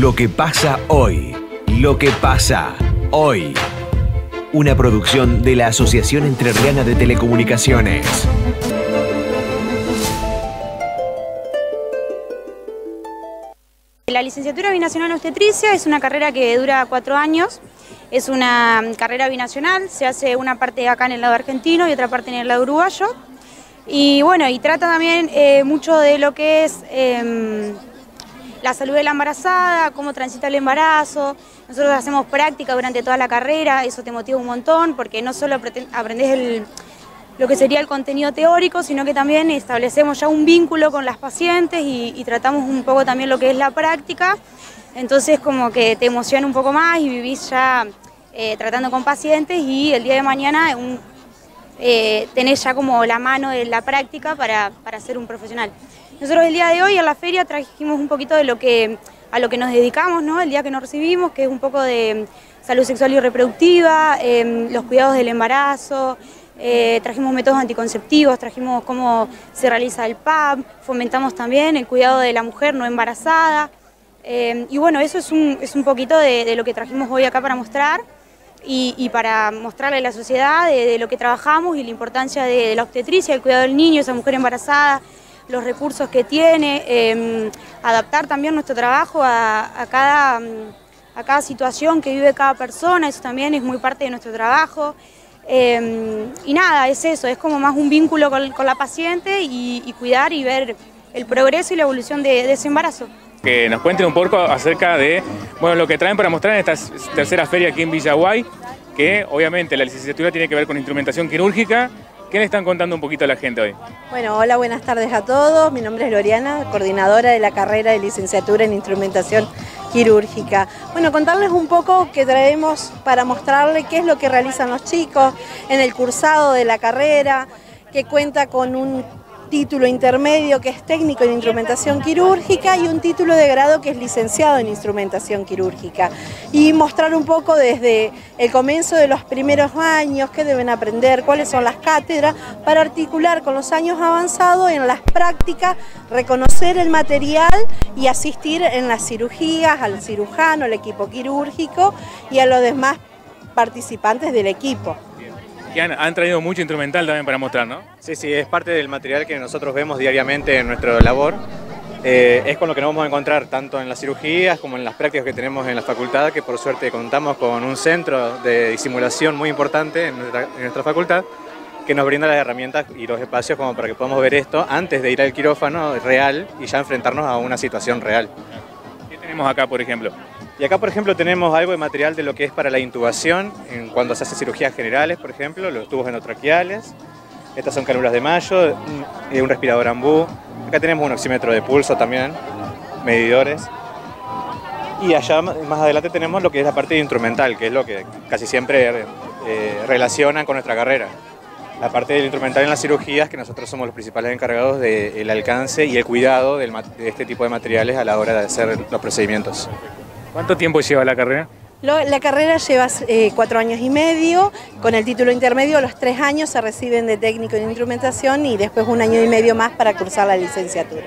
Lo que pasa hoy. Lo que pasa hoy. Una producción de la Asociación Entrerriana de Telecomunicaciones. La licenciatura binacional en obstetricia es una carrera que dura cuatro años. Es una carrera binacional, se hace una parte acá en el lado argentino y otra parte en el lado uruguayo. Y bueno, y trata también eh, mucho de lo que es em, la salud de la embarazada, cómo transita el embarazo. Nosotros hacemos práctica durante toda la carrera, eso te motiva un montón porque no solo aprendes lo que sería el contenido teórico, sino que también establecemos ya un vínculo con las pacientes y, tratamos un poco también lo que es la práctica. Entonces como que te emociona un poco más y vivís ya eh, tratando con pacientes y el día de mañana eh, tenés ya como la mano de la práctica para, para ser un profesional. Nosotros el día de hoy en la feria trajimos un poquito de lo que a lo que nos dedicamos, ¿no? El día que nos recibimos, que es un poco de salud sexual y reproductiva, em, los cuidados del embarazo, eh, trajimos métodos anticonceptivos, trajimos cómo se realiza el PAP, fomentamos también el cuidado de la mujer no embarazada. Em, y bueno, eso es un, es un poquito de, lo que trajimos hoy acá para mostrar y, para mostrarle a la sociedad de, lo que trabajamos y la importancia de la obstetricia, el cuidado del niño, esa mujer embarazada, los recursos que tiene, em, adaptar también nuestro trabajo a, cada, mm, a cada situación que vive cada persona, eso también es muy parte de nuestro trabajo. Em, y nada, es eso, es como más un vínculo con, la paciente y, cuidar y ver el progreso y la evolución de, ese embarazo. Que nos cuenten un poco acerca de bueno, lo que traen para mostrar en esta tercera feria aquí en Villaguay, que obviamente la licenciatura tiene que ver con instrumentación quirúrgica ¿Qué le están contando un poquito a la gente hoy? Bueno, hola, buenas tardes a todos. Mi nombre es Loriana, coordinadora de la carrera de licenciatura en instrumentación quirúrgica. Bueno, contarles un poco que traemos para mostrarles qué es lo que realizan los chicos en el cursado de la carrera, que cuenta con un título intermedio que es técnico en instrumentación quirúrgica y un título de grado que es licenciado en instrumentación quirúrgica. Y mostrar un poco desde el comienzo de los primeros años, qué deben aprender, cuáles son las cátedras, para articular con los años avanzados en las prácticas, reconocer el material y asistir en las cirugías al cirujano, al equipo quirúrgico y a los demás participantes del equipo han, traído mucho instrumental también para mostrar, ¿no? Sí, sí, es parte del material que nosotros vemos diariamente en nuestra labor. Eh, es con lo que nos vamos a encontrar tanto en las cirugías como en las prácticas que tenemos en la facultad, que por suerte contamos con un centro de disimulación muy importante en nuestra, facultad, que nos brinda las herramientas y los espacios como para que podamos ver esto antes de ir al quirófano real y ya enfrentarnos a una situación real. ¿Qué tenemos acá, por ejemplo? Y acá, por ejemplo, tenemos algo de material de lo que es para la intubación, cuando se hace cirugías generales, por ejemplo, los tubos endotraqueales. Estas son cánulas de mayo, un respirador ambú. Acá tenemos un oxímetro de pulso también, medidores. Y allá más adelante tenemos lo que es la parte instrumental, que es lo que casi siempre eh, relacionan con nuestra carrera. La parte del instrumental en las cirugías, que nosotros somos los principales encargados del alcance y el cuidado de este tipo de materiales a la hora de hacer los procedimientos. ¿Cuánto tiempo lleva la carrera? La carrera lleva eh, cuatro años y medio, con el título intermedio los tres años se reciben de técnico en instrumentación y después un año y medio más para cursar la licenciatura.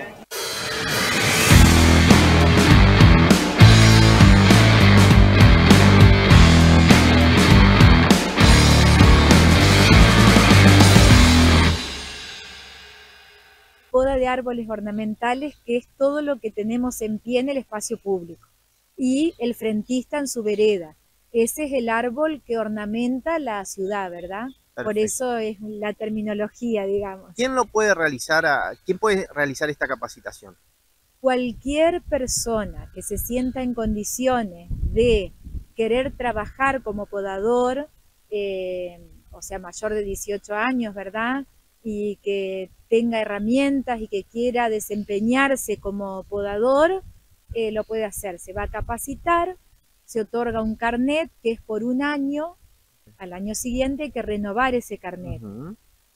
Poda de árboles ornamentales, que es todo lo que tenemos en pie en el espacio público y el frentista en su vereda. Ese es el árbol que ornamenta la ciudad, ¿verdad? Por eso es la terminología, digamos. ¿Quién lo puede realizar? ¿Quién puede realizar esta capacitación? Cualquier persona que se sienta en condiciones de querer trabajar como podador, eh, o sea, mayor de 18 años, ¿verdad? Y que tenga herramientas y que quiera desempeñarse como podador, eh, lo puede hacer. Se va a capacitar, se otorga un carnet que es por un año, al año siguiente hay que renovar ese carnet.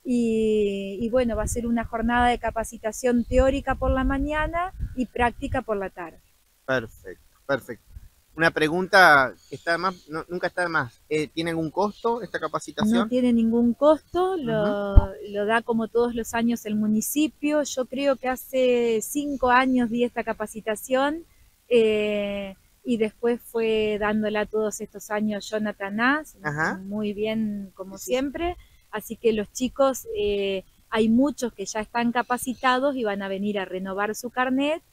y, bueno, va a ser una jornada de capacitación teórica por la mañana y práctica por la tarde. Perfecto, perfecto. Una pregunta que está más, nunca está más. Eh, ¿Tiene algún costo esta capacitación? No tiene ningún costo, lo, lo, da como todos los años el municipio. Yo creo que hace cinco años di esta capacitación. Eh, y después fue dándola todos estos años Jonathan Nas, Ajá. muy bien como sí. siempre. Así que los chicos, eh, hay muchos que ya están capacitados y van a venir a renovar su carnet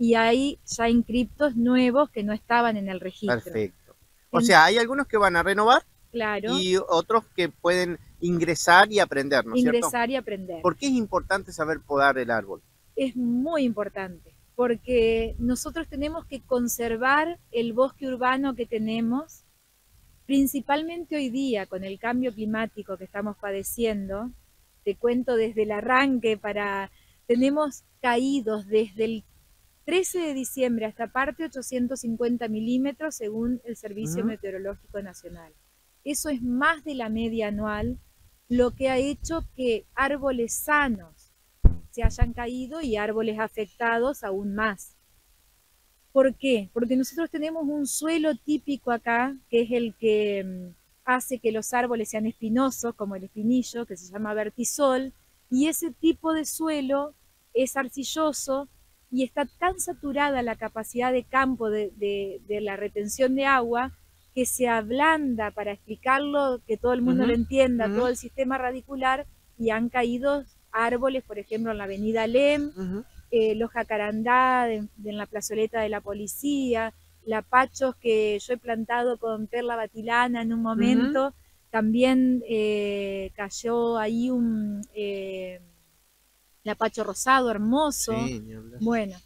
y hay ya inscriptos nuevos que no estaban en el registro. Perfecto. O sea, hay algunos que van a renovar Claro, y otros que pueden ingresar y aprender, ¿no es cierto? ingresar y aprender. ¿Por qué es importante saber podar el árbol? es muy importante porque nosotros tenemos que conservar el bosque urbano que tenemos, principalmente hoy día con el cambio climático que estamos padeciendo. Te cuento desde el arranque para tenemos caídos desde el 13 de diciembre hasta parte 850 milímetros según el Servicio. Meteorológico Nacional. Eso es más de la media anual, lo que ha hecho que árboles sanos se hayan caído y árboles afectados aún más. ¿Por qué? Porque nosotros tenemos un suelo típico acá, que es el que mm, hace que los árboles sean espinosos, como el espinillo, que se llama vertisol, y ese tipo de suelo es arcilloso y está tan saturada la capacidad de campo de, de- de la retención de agua que se ablanda, para explicarlo, que todo el mundo lo entienda, todo el sistema radicular, y han caído árboles, por ejemplo, en la avenida Lem, eh, los jacarandá de- de en la plazoleta de la policía, lapachos que yo he plantado con perla batilana en un momento, también eh, cayó ahí un eh, lapacho rosado hermoso, Sí, ni hablar. bueno,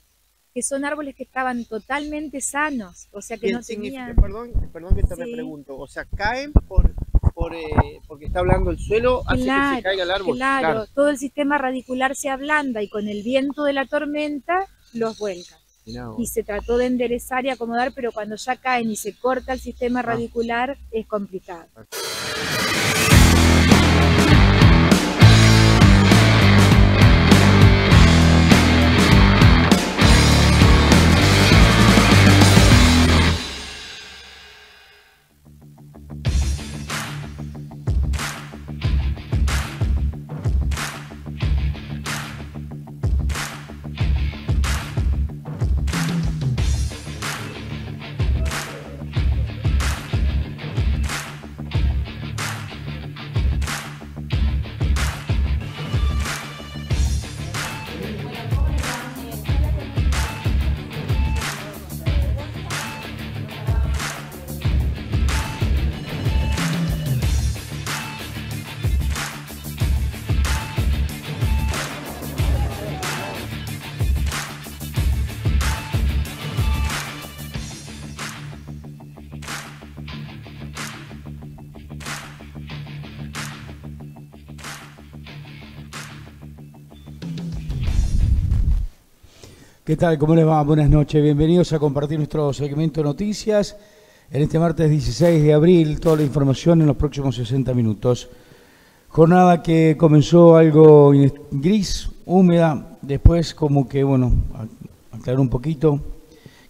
que son árboles que estaban totalmente sanos, o sea que no tenían... perdón, perdón que te Sí. repregunto. O sea, caen por, por, eh, porque está hablando el suelo, hace que Claro, se caiga el árbol. Claro, todo el sistema radicular se ablanda y con el viento de la tormenta los vuelca. Y se trató de enderezar y acomodar, pero cuando ya caen y se corta el sistema Ah. radicular es complicado. ¿Qué tal? ¿Cómo les va? Buenas noches. Bienvenidos a compartir nuestro segmento de noticias. En este martes 16 de abril, toda la información en los próximos 60 minutos. Jornada que comenzó algo gris, húmeda, después como que, bueno, aclaró un poquito.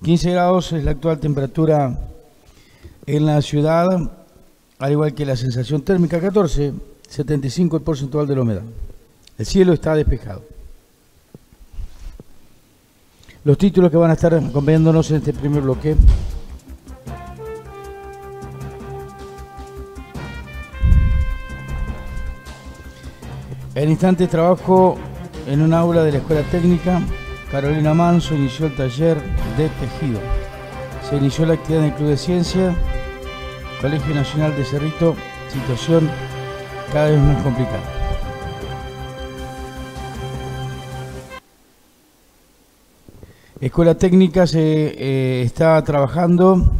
15 grados es la actual temperatura en la ciudad, al igual que la sensación térmica 14, 75 el porcentual de la humedad. El cielo está despejado. Los títulos que van a estar acompañándonos en este primer bloque. En instante trabajo en un aula de la Escuela Técnica. Carolina Manso inició el taller de tejido. Se inició la actividad en el Club de Ciencia. Colegio Nacional de Cerrito. Situación cada vez más complicada. Escuela Técnica se eh, está trabajando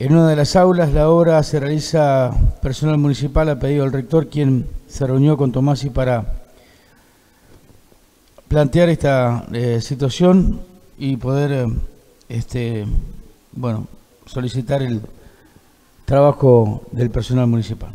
en una de las aulas. La obra se realiza personal municipal a pedido del rector, quien se reunió con Tomasi para plantear esta eh, situación y poder, eh, este, bueno, solicitar el trabajo del personal municipal.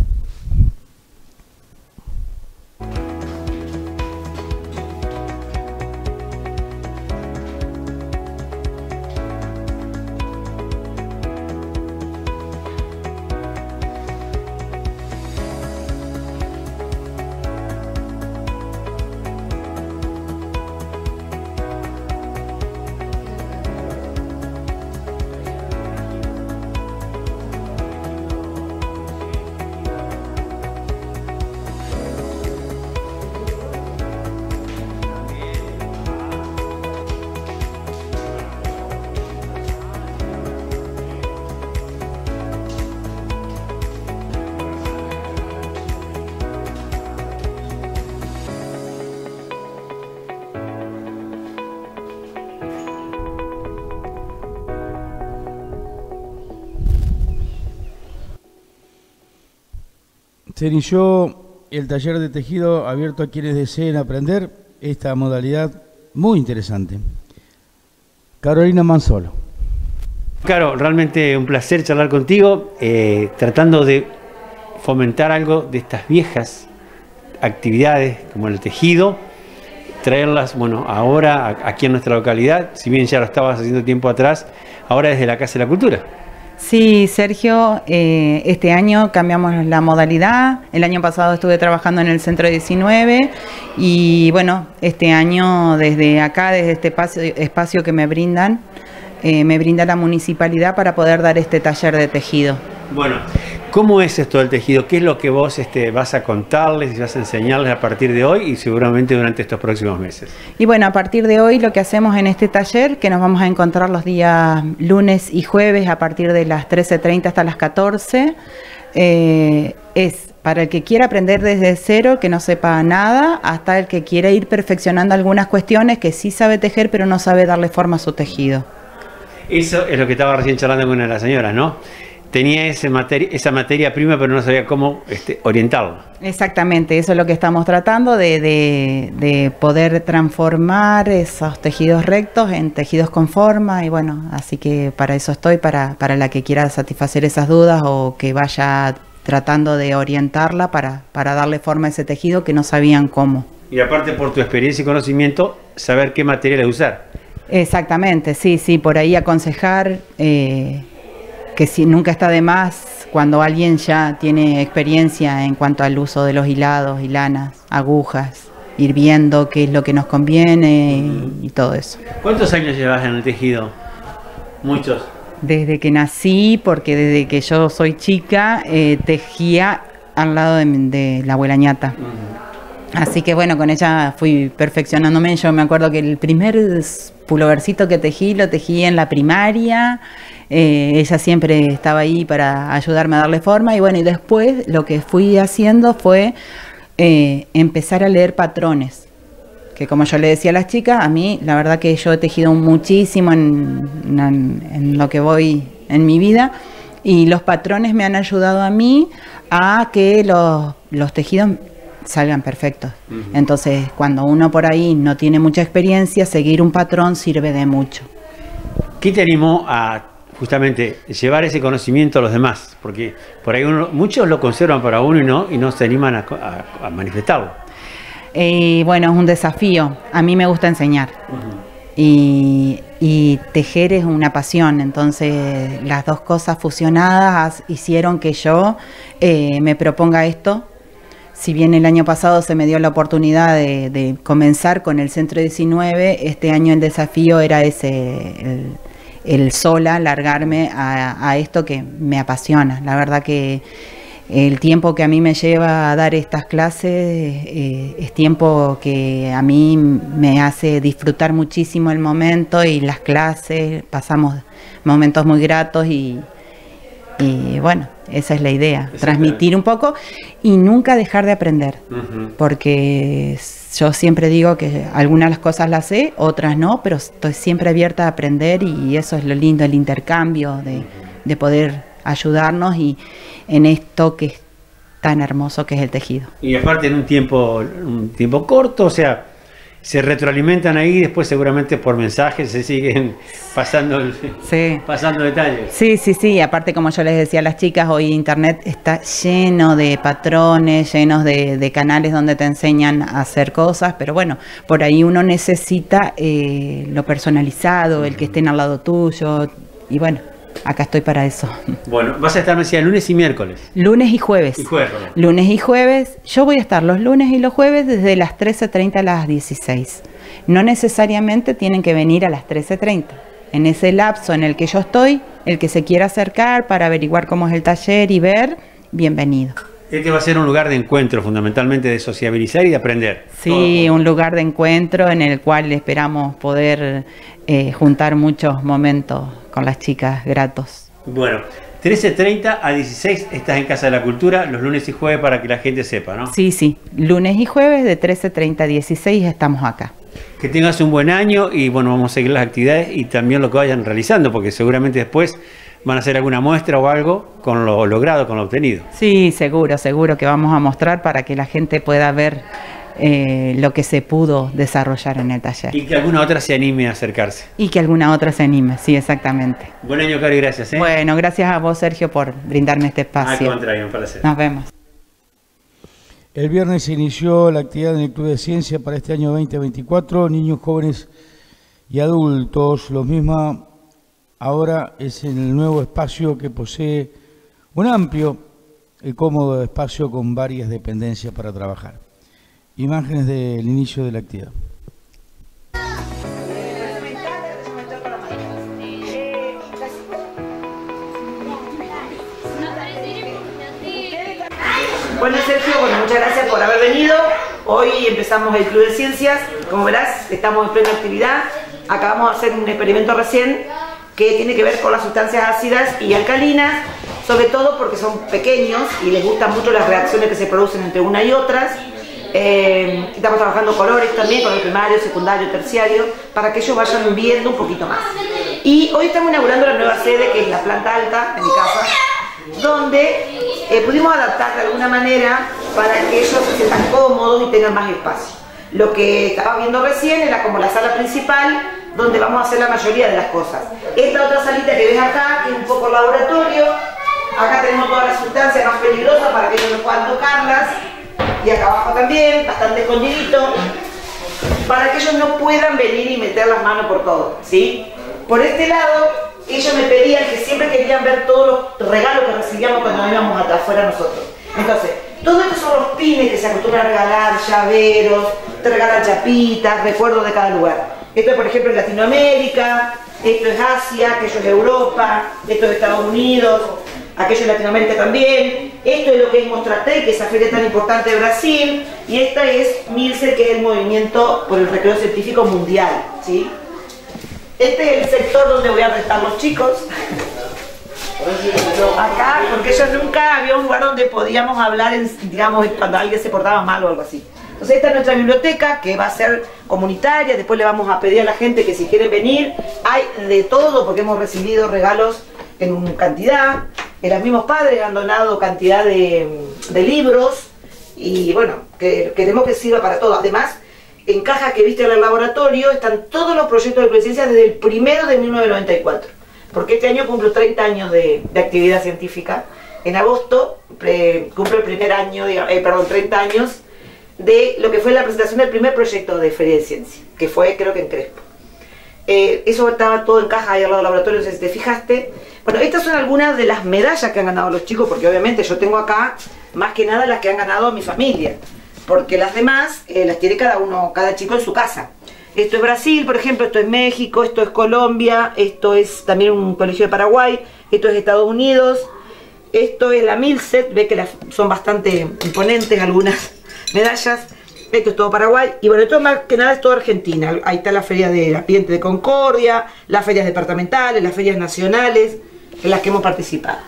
Se inició el taller de tejido abierto a quienes deseen aprender esta modalidad muy interesante. Carolina Manzolo. Claro, realmente un placer charlar contigo, eh, tratando de fomentar algo de estas viejas actividades como el tejido, traerlas, bueno, ahora aquí en nuestra localidad, si bien ya lo estabas haciendo tiempo atrás, ahora desde la Casa de la Cultura. Sí, Sergio, eh, este año cambiamos la modalidad. El año pasado estuve trabajando en el Centro 19 y bueno, este año desde acá, desde este espacio, que me brindan, eh, me brinda la municipalidad para poder dar este taller de tejido. Bueno, ¿cómo es esto del tejido? ¿Qué es lo que vos este, vas a contarles y vas a enseñarles a partir de hoy y seguramente durante estos próximos meses? Y bueno, a partir de hoy lo que hacemos en este taller, que nos vamos a encontrar los días lunes y jueves a partir de las 13.30 hasta las 14, eh, es para el que quiera aprender desde cero, que no sepa nada, hasta el que quiera ir perfeccionando algunas cuestiones que sí sabe tejer, pero no sabe darle forma a su tejido. Eso es lo que estaba recién charlando con una de las señoras, ¿no? Tenía ese materia, esa materia prima, pero no sabía cómo este, orientarla. Exactamente, eso es lo que estamos tratando, de, de, de, poder transformar esos tejidos rectos en tejidos con forma y bueno, así que para eso estoy, para, para la que quiera satisfacer esas dudas o que vaya tratando de orientarla para, para darle forma a ese tejido que no sabían cómo. Y aparte por tu experiencia y conocimiento, saber qué material usar. Exactamente, sí, sí, por ahí aconsejar eh, que si nunca está de más cuando alguien ya tiene experiencia en cuanto al uso de los hilados, hilanas, agujas, ir viendo qué es lo que nos conviene y, y todo eso. ¿Cuántos años llevas en el tejido? Muchos. Desde que nací, porque desde que yo soy chica, eh, tejía al lado de, de la abuela ñata. Uh -huh. Así que bueno, con ella fui perfeccionándome. Yo me acuerdo que el primer pulovercito que tejí lo tejí en la primaria. Eh, ella siempre estaba ahí para ayudarme a darle forma. Y bueno, y después lo que fui haciendo fue eh, empezar a leer patrones. Que como yo le decía a las chicas, a mí la verdad que yo he tejido muchísimo en, en, en lo que voy en mi vida. Y los patrones me han ayudado a mí a que los, los tejidos salgan perfectos. Uh -huh. Entonces, cuando uno por ahí no tiene mucha experiencia, seguir un patrón sirve de mucho. ¿Qué te animó a justamente llevar ese conocimiento a los demás? Porque por ahí uno, muchos lo conservan para uno y no, y no se animan a, a, a manifestarlo. Eh, bueno, es un desafío. A mí me gusta enseñar. Uh -huh. y, y, tejer es una pasión. Entonces, las dos cosas fusionadas hicieron que yo eh, me proponga esto si bien el año pasado se me dio la oportunidad de, de, comenzar con el Centro 19, este año el desafío era ese, el, el sola, largarme a, esto que me apasiona. La verdad que el tiempo que a mí me lleva a dar estas clases eh, es tiempo que a mí me hace disfrutar muchísimo el momento y las clases, pasamos momentos muy gratos y bueno, esa es la idea, transmitir un poco y nunca dejar de aprender, uh -huh. porque yo siempre digo que algunas de las cosas las sé, otras no, pero estoy siempre abierta a aprender y eso es lo lindo, el intercambio de, de poder ayudarnos y en esto que es tan hermoso que es el tejido. Y aparte en un tiempo, un tiempo corto, o sea, se retroalimentan ahí, después seguramente por mensajes se siguen pasando, sí. pasando detalles. Sí, sí, sí, aparte como yo les decía a las chicas, hoy internet está lleno de patrones, llenos de, de canales donde te enseñan a hacer cosas, pero bueno, por ahí uno necesita eh, lo personalizado, el que estén al lado tuyo, y bueno, acá estoy para eso. Bueno, vas a estar, me decía, lunes y miércoles. Lunes y jueves. Y jueves. Lunes y jueves. Yo voy a estar los lunes y los jueves desde las 13.30 a las 16. No necesariamente tienen que venir a las 13.30. En ese lapso en el que yo estoy, el que se quiera acercar para averiguar cómo es el taller y ver, bienvenido. Este va a ser un lugar de encuentro, fundamentalmente de sociabilizar y de aprender. Sí, un lugar de encuentro en el cual esperamos poder eh, juntar muchos momentos con las chicas gratos. Bueno, 13.30 a 16 estás en Casa de la Cultura, los lunes y jueves para que la gente sepa, ¿no? Sí, sí, lunes y jueves de 13.30 a 16 estamos acá. Que tengas un buen año y bueno, vamos a seguir las actividades y también lo que vayan realizando, porque seguramente después van a hacer alguna muestra o algo con lo logrado, con lo obtenido. Sí, seguro, seguro que vamos a mostrar para que la gente pueda ver eh, lo que se pudo desarrollar en el taller. Y que alguna otra se anime a acercarse. Y que alguna otra se anime, sí, exactamente. Buen año, Cari, gracias. ¿eh? Bueno, gracias a vos, Sergio, por brindarme este espacio. Al contrario, un placer. Nos vemos. El viernes se inició la actividad en el Club de Ciencia para este año 2024, niños, jóvenes y adultos. Los mismos ahora es en el nuevo espacio que posee un amplio y cómodo espacio con varias dependencias para trabajar. Imágenes del inicio de la actividad. Bueno, Sergio, bueno, muchas gracias por haber venido. Hoy empezamos el Club de Ciencias. Como verás, estamos en plena actividad. Acabamos de hacer un experimento recién que tiene que ver con las sustancias ácidas y alcalinas, sobre todo porque son pequeños y les gustan mucho las reacciones que se producen entre una y otras. Eh, estamos trabajando colores también, con el primario, secundario, terciario, para que ellos vayan viendo un poquito más. Y hoy estamos inaugurando la nueva sede, que es la planta alta, en mi casa, donde eh, pudimos adaptar de alguna manera para que ellos se sientan cómodos y tengan más espacio. Lo que estaba viendo recién era como la sala principal, donde vamos a hacer la mayoría de las cosas. Esta otra salita que ves acá, es un poco laboratorio, acá tenemos todas las sustancias más peligrosas para que ellos no puedan tocarlas, y acá abajo también, bastante escondidito, para que ellos no puedan venir y meter las manos por todo, ¿sí? Por este lado, ellos me pedían que siempre querían ver todos los regalos que recibíamos cuando íbamos afuera nosotros. Entonces, todo esto son los pines que se acostumbran a regalar, llaveros, te regalan chapitas, recuerdos de cada lugar. Esto es, por ejemplo, en Latinoamérica, esto es Asia, aquello es Europa, esto es Estados Unidos, aquello es Latinoamérica también. Esto es lo que es Mostrate, que es esa feria tan importante de Brasil, y esta es MILSE, que es el movimiento por el recreo científico mundial. ¿sí? Este es el sector donde voy a restar los chicos. Acá, porque yo nunca había un lugar donde podíamos hablar, digamos, cuando alguien se portaba mal o algo así. Entonces esta es nuestra biblioteca que va a ser comunitaria, después le vamos a pedir a la gente que si quieren venir, hay de todo porque hemos recibido regalos en cantidad, en los mismos padres han donado cantidad de, libros y bueno, que queremos que sirva para todo. Además, en caja que viste en el laboratorio están todos los proyectos de presencia desde el primero de 1994, porque este año cumplo 30 años de, de actividad científica. En agosto pre, cumple el primer año, eh, perdón, 30 años de lo que fue la presentación del primer proyecto de Feria de Ciencia, que fue creo que en Crespo. Eh, eso estaba todo en caja ahí al lado del laboratorio, no sé si te fijaste. Bueno, estas son algunas de las medallas que han ganado los chicos, porque obviamente yo tengo acá más que nada las que han ganado mi familia, porque las demás eh, las tiene cada uno, cada chico en su casa. Esto es Brasil, por ejemplo, esto es México, esto es Colombia, esto es también un colegio de Paraguay, esto es Estados Unidos, esto es la Milset, ve que son bastante imponentes algunas medallas. Esto es todo Paraguay. Y bueno, esto más que nada es todo Argentina. Ahí está la feria de la Piente de Concordia, las ferias departamentales, las ferias nacionales en las que hemos participado.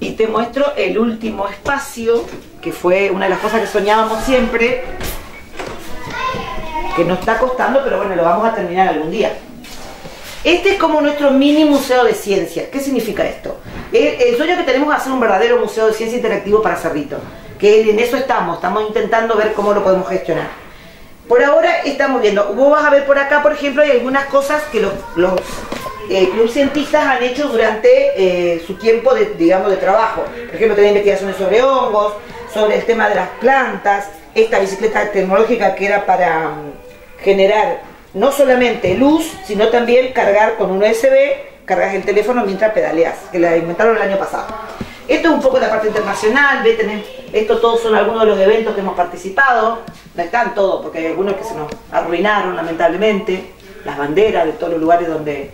Y te muestro el último espacio, que fue una de las cosas que soñábamos siempre, que nos está costando, pero bueno, lo vamos a terminar algún día. Este es como nuestro mini museo de ciencia. ¿Qué significa esto? El, el sueño que tenemos es hacer un verdadero museo de ciencia interactivo para Cerrito. Que en eso estamos, estamos intentando ver cómo lo podemos gestionar. Por ahora estamos viendo, vos vas a ver por acá, por ejemplo, hay algunas cosas que los, los eh, cientistas han hecho durante eh, su tiempo de, digamos, de trabajo. Por ejemplo, tenía investigaciones sobre hongos, sobre el tema de las plantas, esta bicicleta tecnológica que era para um, generar no solamente luz, sino también cargar con un USB, cargas el teléfono mientras pedaleas, que la inventaron el año pasado. Esto es un poco la parte internacional, ve, tenés, esto todos son algunos de los eventos que hemos participado, no están todos, porque hay algunos que se nos arruinaron lamentablemente, las banderas de todos los lugares donde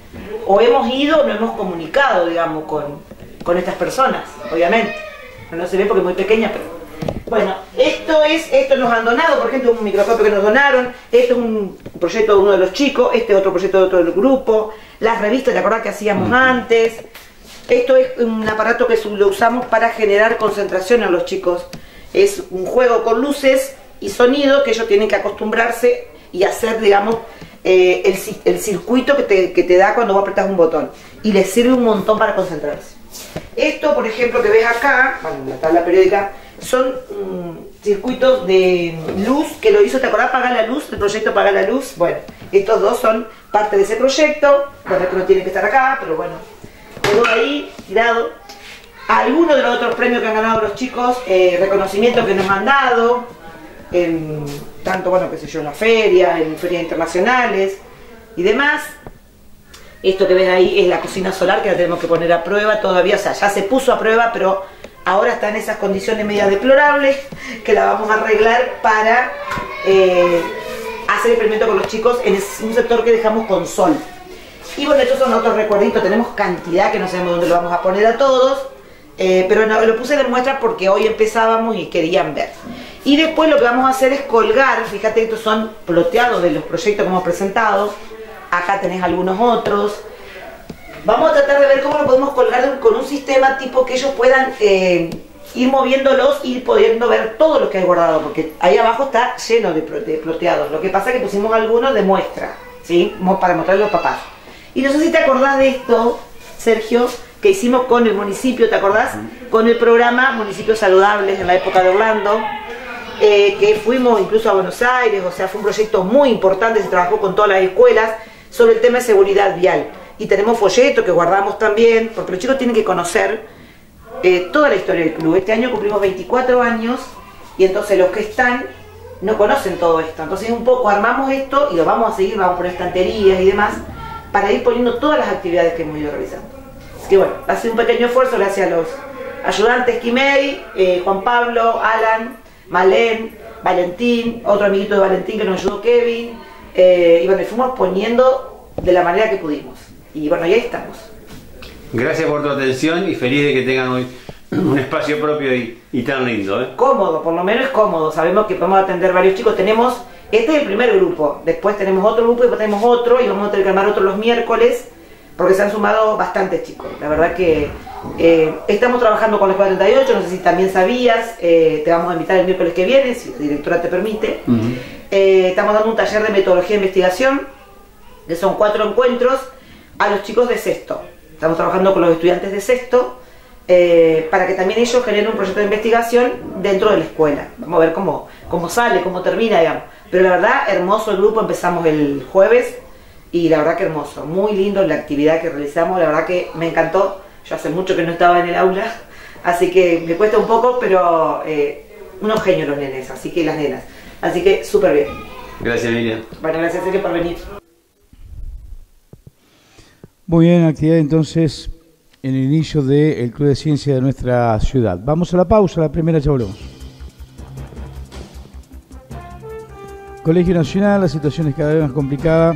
o hemos ido o no hemos comunicado, digamos, con, con estas personas, obviamente. No se ve porque es muy pequeña, pero bueno, esto es, esto nos han donado, por ejemplo, un microscopio que nos donaron, esto es un proyecto de uno de los chicos, este es otro proyecto de otro del grupo, las revistas, ¿te acordás que hacíamos antes? Esto es un aparato que lo usamos para generar concentración en los chicos. Es un juego con luces y sonido que ellos tienen que acostumbrarse y hacer, digamos, eh, el, ci- el circuito que te, da cuando vos apretas un botón. Y les sirve un montón para concentrarse. Esto, por ejemplo, que ves acá, bueno, en la tabla periódica, son mm, circuitos de luz que lo hizo, ¿te acordás? Paga la luz, el proyecto Paga la Luz. Bueno, estos dos son parte de ese proyecto. No tienen que estar acá, pero bueno, ahí, tirado. Algunos de los otros premios que han ganado los chicos, eh, reconocimientos que nos han dado, en, tanto, bueno, qué sé yo, en la feria, en ferias internacionales y demás. Esto que ves ahí es la cocina solar que la tenemos que poner a prueba todavía, o sea, ya se puso a prueba, pero ahora está en esas condiciones medias deplorables que la vamos a arreglar para eh, hacer experimento con los chicos en un sector que dejamos con sol. Y bueno, estos son otros recuerditos, tenemos cantidad que no sabemos dónde lo vamos a poner a todos, eh, pero lo puse de muestra porque hoy empezábamos y querían ver. Y después lo que vamos a hacer es colgar, fíjate que estos son ploteados de los proyectos que hemos presentado, acá tenés algunos otros. Vamos a tratar de ver cómo lo podemos colgar con un sistema tipo que ellos puedan eh, ir moviéndolos y pudiendo ver todo lo que hay guardado, porque ahí abajo está lleno de, ploteados. Lo que pasa es que pusimos algunos de muestra, ¿sí? Para mostrarle a los papás. Y no sé si te acordás de esto, Sergio, que hicimos con el municipio, ¿te acordás? Con el programa Municipios Saludables en la época de Orlando, eh, que fuimos incluso a Buenos Aires, o sea, fue un proyecto muy importante, se trabajó con todas las escuelas sobre el tema de seguridad vial. Y tenemos folletos que guardamos también, porque los chicos tienen que conocer eh, toda la historia del club. Este año cumplimos 24 años y entonces los que están no conocen todo esto. Entonces un poco armamos esto y lo vamos a seguir, vamos a poner estanterías y demás para ir poniendo todas las actividades que hemos ido realizando. Así que bueno, ha sido un pequeño esfuerzo gracias a los ayudantes Kimei, eh, Juan Pablo, Alan, Malén, Valentín, otro amiguito de Valentín que nos ayudó Kevin, eh, y bueno, y fuimos poniendo de la manera que pudimos. Y bueno, y ahí estamos. Gracias por tu atención y feliz de que tengan hoy un espacio propio y, y tan lindo. ¿eh? cómodo, por lo menos es cómodo. Sabemos que podemos atender varios chicos. Tenemos, este es el primer grupo. Después tenemos otro grupo y después tenemos otro y vamos a tener que armar otro los miércoles porque se han sumado bastantes chicos. La verdad que eh, estamos trabajando con la Escuela 38, no sé si también sabías, eh, te vamos a invitar el miércoles que viene, si la directora te permite. Eh, estamos dando un taller de metodología de investigación, que son cuatro encuentros, a los chicos de sexto. Estamos trabajando con los estudiantes de sexto eh, para que también ellos generen un proyecto de investigación dentro de la escuela. Vamos a ver cómo, cómo sale, cómo termina, digamos. Pero la verdad, hermoso el grupo, empezamos el jueves y la verdad que hermoso, muy lindo la actividad que realizamos, la verdad que me encantó. Yo hace mucho que no estaba en el aula, así que me cuesta un poco, pero eh, unos genios los nenes, así que las nenas. Así que súper bien. Gracias, Miriam. Bueno, gracias Sergio por venir. Muy bien, actividad entonces en el inicio del Club de Ciencia de nuestra ciudad. Vamos a la pausa, la primera ya volvemos. Colegio Nacional, la situación es cada vez más complicada.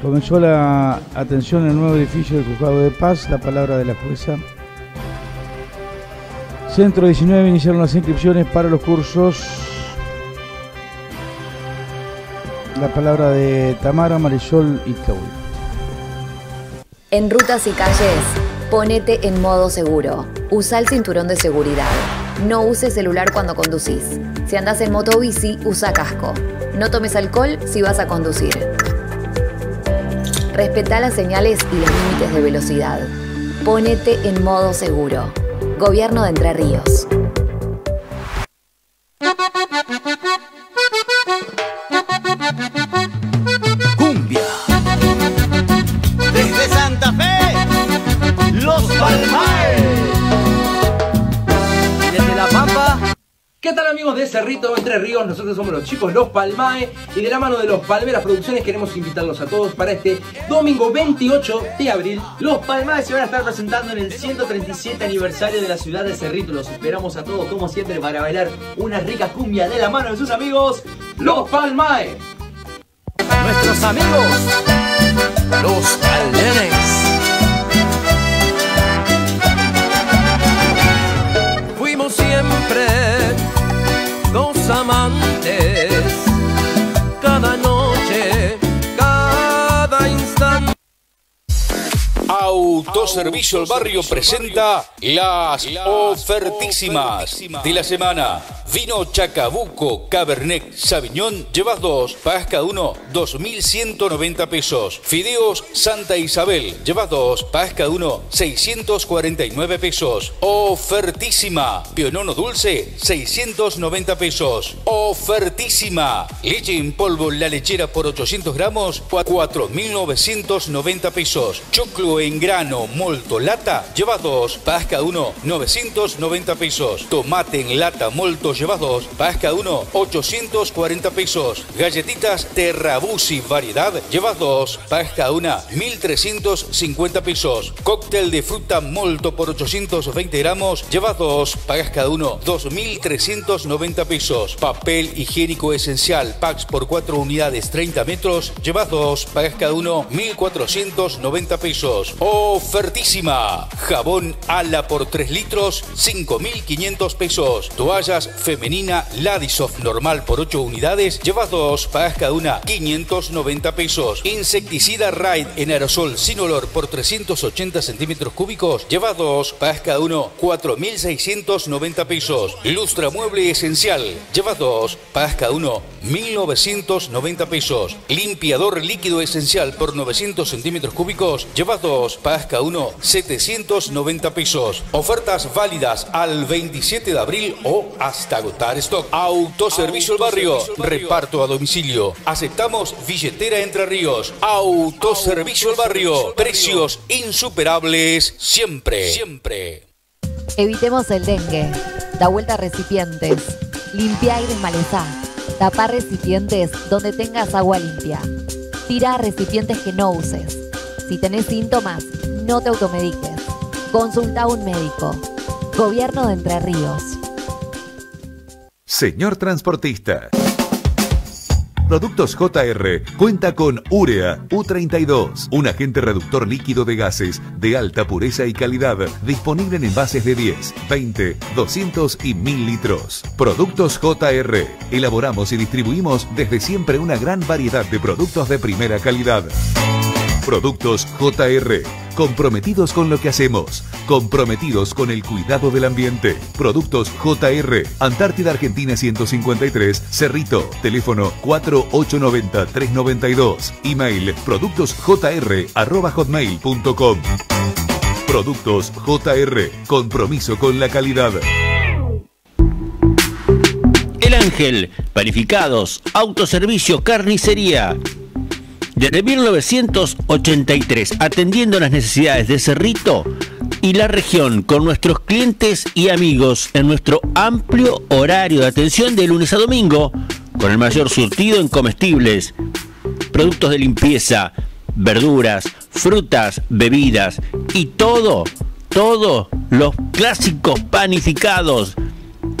Comenzó la atención en el nuevo edificio del Juzgado de Paz, la palabra de la jueza. Centro 19 iniciaron las inscripciones para los cursos. La palabra de Tamara, Marisol y Claudia. En rutas y calles, ponete en modo seguro. Usa el cinturón de seguridad. No uses celular cuando conducís. Si andas en moto o bici, usa casco. No tomes alcohol si vas a conducir. Respeta las señales y los límites de velocidad. Ponete en modo seguro. Gobierno de Entre Ríos. Cerrito Entre Ríos? Nosotros somos los chicos Los Palmae y de la mano de Los Palmeras Producciones queremos invitarlos a todos para este domingo 28 de abril. Los Palmares se van a estar presentando en el 137 aniversario de la ciudad de Cerrito. Los esperamos a todos, como siempre, para bailar una rica cumbia de la mano de sus amigos, Los Palmae. Nuestros amigos, los. Fuimos siempre dos amantes, Autoservicio El Barrio presenta las ofertísimas de la semana. Vino Chacabuco Cabernet Sauvignon, llevas dos, pagas cada uno 2.190 pesos. Fideos Santa Isabel, llevas dos, pagas cada uno 649 pesos. Ofertísima. Pionono dulce, 690 pesos. Ofertísima. Leche en polvo La Lechera por 800 gramos, 4.990 pesos. Choclo en grano molto lata, lleva dos, pagas cada uno 990 pesos. Tomate en lata molto, llevas dos, pagas cada uno 840 pesos. Galletitas Terrabusi variedad, llevas dos, pagas cada una 1.350 pesos. Cóctel de fruta molto por 820 gramos, llevas dos, pagas cada uno 2.390 pesos. Papel higiénico esencial, packs por 4 unidades 30 metros, llevas dos, pagas cada uno 1.490 pesos. Ofertísima. Jabón ala por 3 litros, 5.500 pesos. Toallas femenina Ladisoft normal por 8 unidades, llevas dos, pagas cada una 590 pesos. Insecticida Raid en aerosol sin olor por 380 centímetros cúbicos, llevas dos, pagas cada uno 4.690 pesos. Lustra mueble esencial, llevas dos, pagas cada uno 1.990 pesos. Limpiador líquido esencial por 900 centímetros cúbicos, llevas dos, pagas cada uno 790 pesos. Ofertas válidas al 27 de abril o hasta agotar stock. Autoservicio El Barrio, reparto a domicilio. Aceptamos billetera Entre Ríos. Autoservicio El Barrio, precios insuperables siempre. Siempre. Evitemos el dengue. Da vuelta a recipientes. Limpia y desmalezá. Tapa recipientes donde tengas agua limpia. Tira recipientes que no uses. Si tenés síntomas, no te automediques. Consulta a un médico. Gobierno de Entre Ríos. Señor transportista. Productos JR cuenta con Urea U32, un agente reductor líquido de gases de alta pureza y calidad, disponible en envases de 10, 20, 200 y 1000 litros. Productos JR. Elaboramos y distribuimos desde siempre una gran variedad de productos de primera calidad. Productos JR. Comprometidos con lo que hacemos. Comprometidos con el cuidado del ambiente. Productos JR. Antártida Argentina 153, Cerrito. Teléfono 4890-392. Email productosjr.hotmail.com. Productos JR. Compromiso con la calidad. El Ángel, panificados, autoservicio, carnicería. Desde 1983, atendiendo las necesidades de Cerrito y la región con nuestros clientes y amigos en nuestro amplio horario de atención de lunes a domingo, con el mayor surtido en comestibles, productos de limpieza, verduras, frutas, bebidas y todo, todo los clásicos panificados.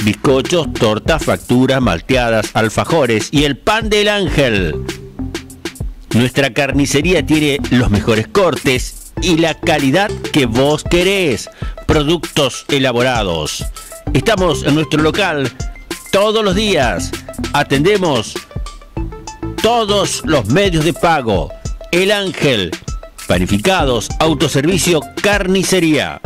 Bizcochos, tortas, facturas, malteadas, alfajores y el pan del ángel. Nuestra carnicería tiene los mejores cortes y la calidad que vos querés. Productos elaborados. Estamos en nuestro local todos los días. Atendemos todos los medios de pago. El Ángel. Panificados, autoservicio, carnicería.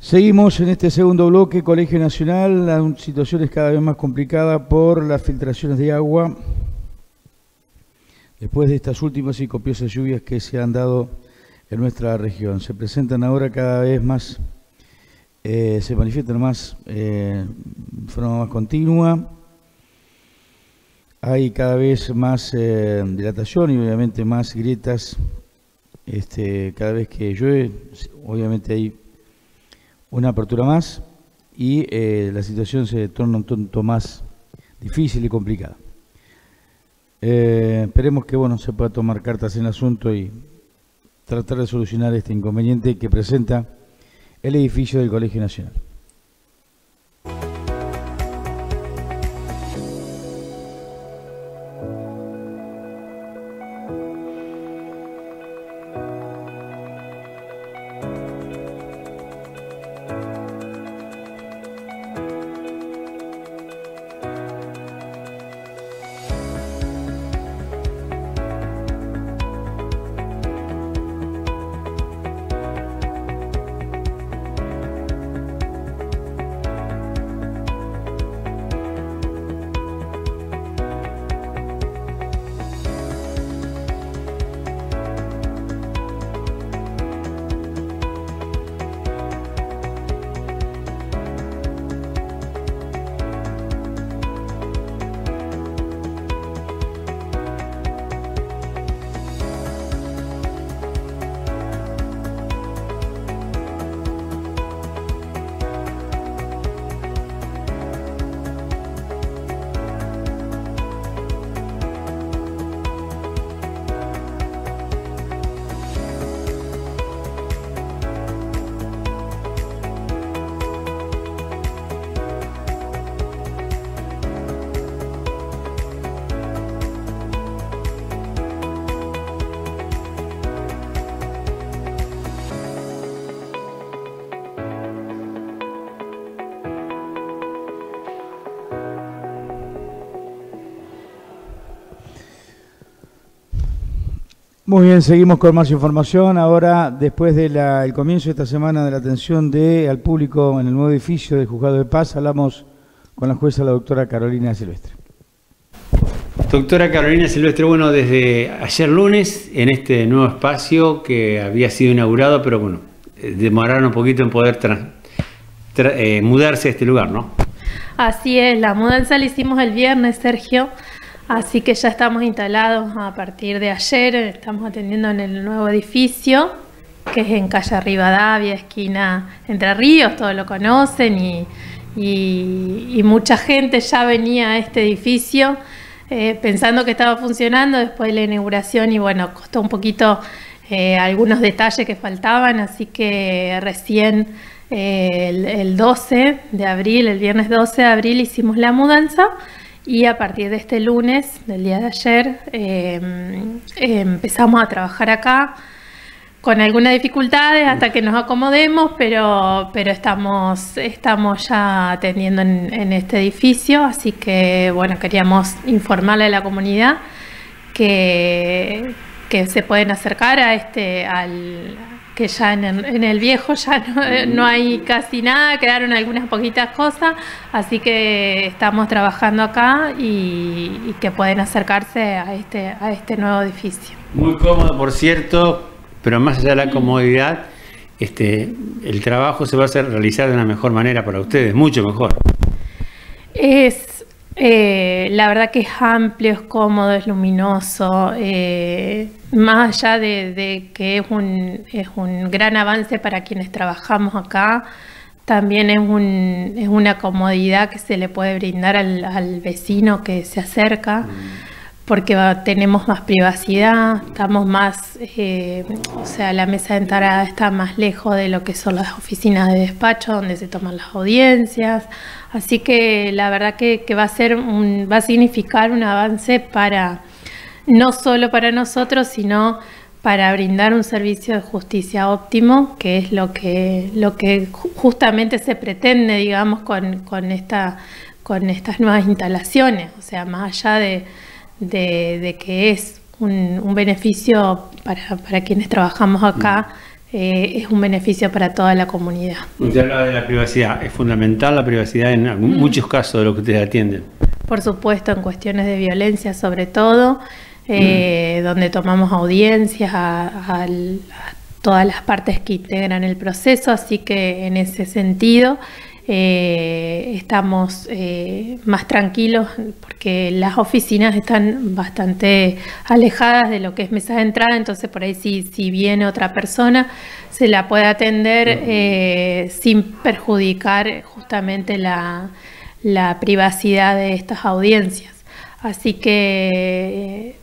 Seguimos en este segundo bloque, Colegio Nacional, la situación es cada vez más complicada por las filtraciones de agua después de estas últimas y copiosas lluvias que se han dado en nuestra región. Se presentan ahora cada vez más, eh, se manifiestan más eh, de forma más continua, hay cada vez más eh, dilatación y obviamente más grietas este, cada vez que llueve, obviamente hay una apertura más y eh, la situación se torna un tanto más difícil y complicada. Eh, esperemos que bueno se pueda tomar cartas en el asunto y tratar de solucionar este inconveniente que presenta el edificio del Colegio Nacional. Bien, seguimos con más información. Ahora, después del comienzo de esta semana de la atención de, al público en el nuevo edificio del Juzgado de Paz, hablamos con la jueza, la doctora Carolina Silvestre. Doctora Carolina Silvestre, bueno, desde ayer lunes en este nuevo espacio que había sido inaugurado, pero bueno, eh, demoraron un poquito en poder eh, mudarse a este lugar, ¿no? Así es, la mudanza la hicimos el viernes, Sergio. Así que ya estamos instalados a partir de ayer, estamos atendiendo en el nuevo edificio, que es en calle Rivadavia, esquina Entre Ríos, todos lo conocen y, mucha gente ya venía a este edificio eh, pensando que estaba funcionando después de la inauguración y bueno, costó un poquito eh, algunos detalles que faltaban, así que recién eh, el, el 12 de abril, el viernes 12 de abril hicimos la mudanza y a partir de este lunes, del día de ayer, em, empezamos a trabajar acá con algunas dificultades hasta que nos acomodemos, pero, pero estamos, estamos ya atendiendo en, este edificio, así que bueno, queríamos informarle a la comunidad que, que se pueden acercar a este, al, que ya en el, viejo ya no, hay casi nada, quedaron algunas poquitas cosas, así que estamos trabajando acá y, que pueden acercarse a este, a este nuevo edificio. Muy cómodo, por cierto, pero más allá de la comodidad, este, el trabajo se va a hacer realizar de una mejor manera para ustedes, mucho mejor. Es eh, la verdad que es amplio, es cómodo, es luminoso, eh, más allá de, que es un, es un, gran avance para quienes trabajamos acá, también es, un, es una comodidad que se le puede brindar al, vecino que se acerca. Mm porque tenemos más privacidad, estamos más, eh, o sea, la mesa de entrada está más lejos de lo que son las oficinas de despacho donde se toman las audiencias, así que la verdad que, va a ser un, va a significar un avance para no solo para nosotros, sino para brindar un servicio de justicia óptimo, que es lo que, lo que justamente se pretende, digamos, con, con, esta, con estas nuevas instalaciones, o sea, más allá de de, que es un, beneficio para, quienes trabajamos acá, eh, es un beneficio para toda la comunidad. Usted habla de la privacidad, es fundamental la privacidad en mm. muchos casos de lo que ustedes atienden. Por supuesto, en cuestiones de violencia sobre todo, eh, mm. donde tomamos audiencias a, todas las partes que integran el proceso, así que en ese sentido eh, estamos eh, más tranquilos porque las oficinas están bastante alejadas de lo que es mesa de entrada, entonces por ahí si, si viene otra persona se la puede atender eh, sin perjudicar justamente la, privacidad de estas audiencias. Así que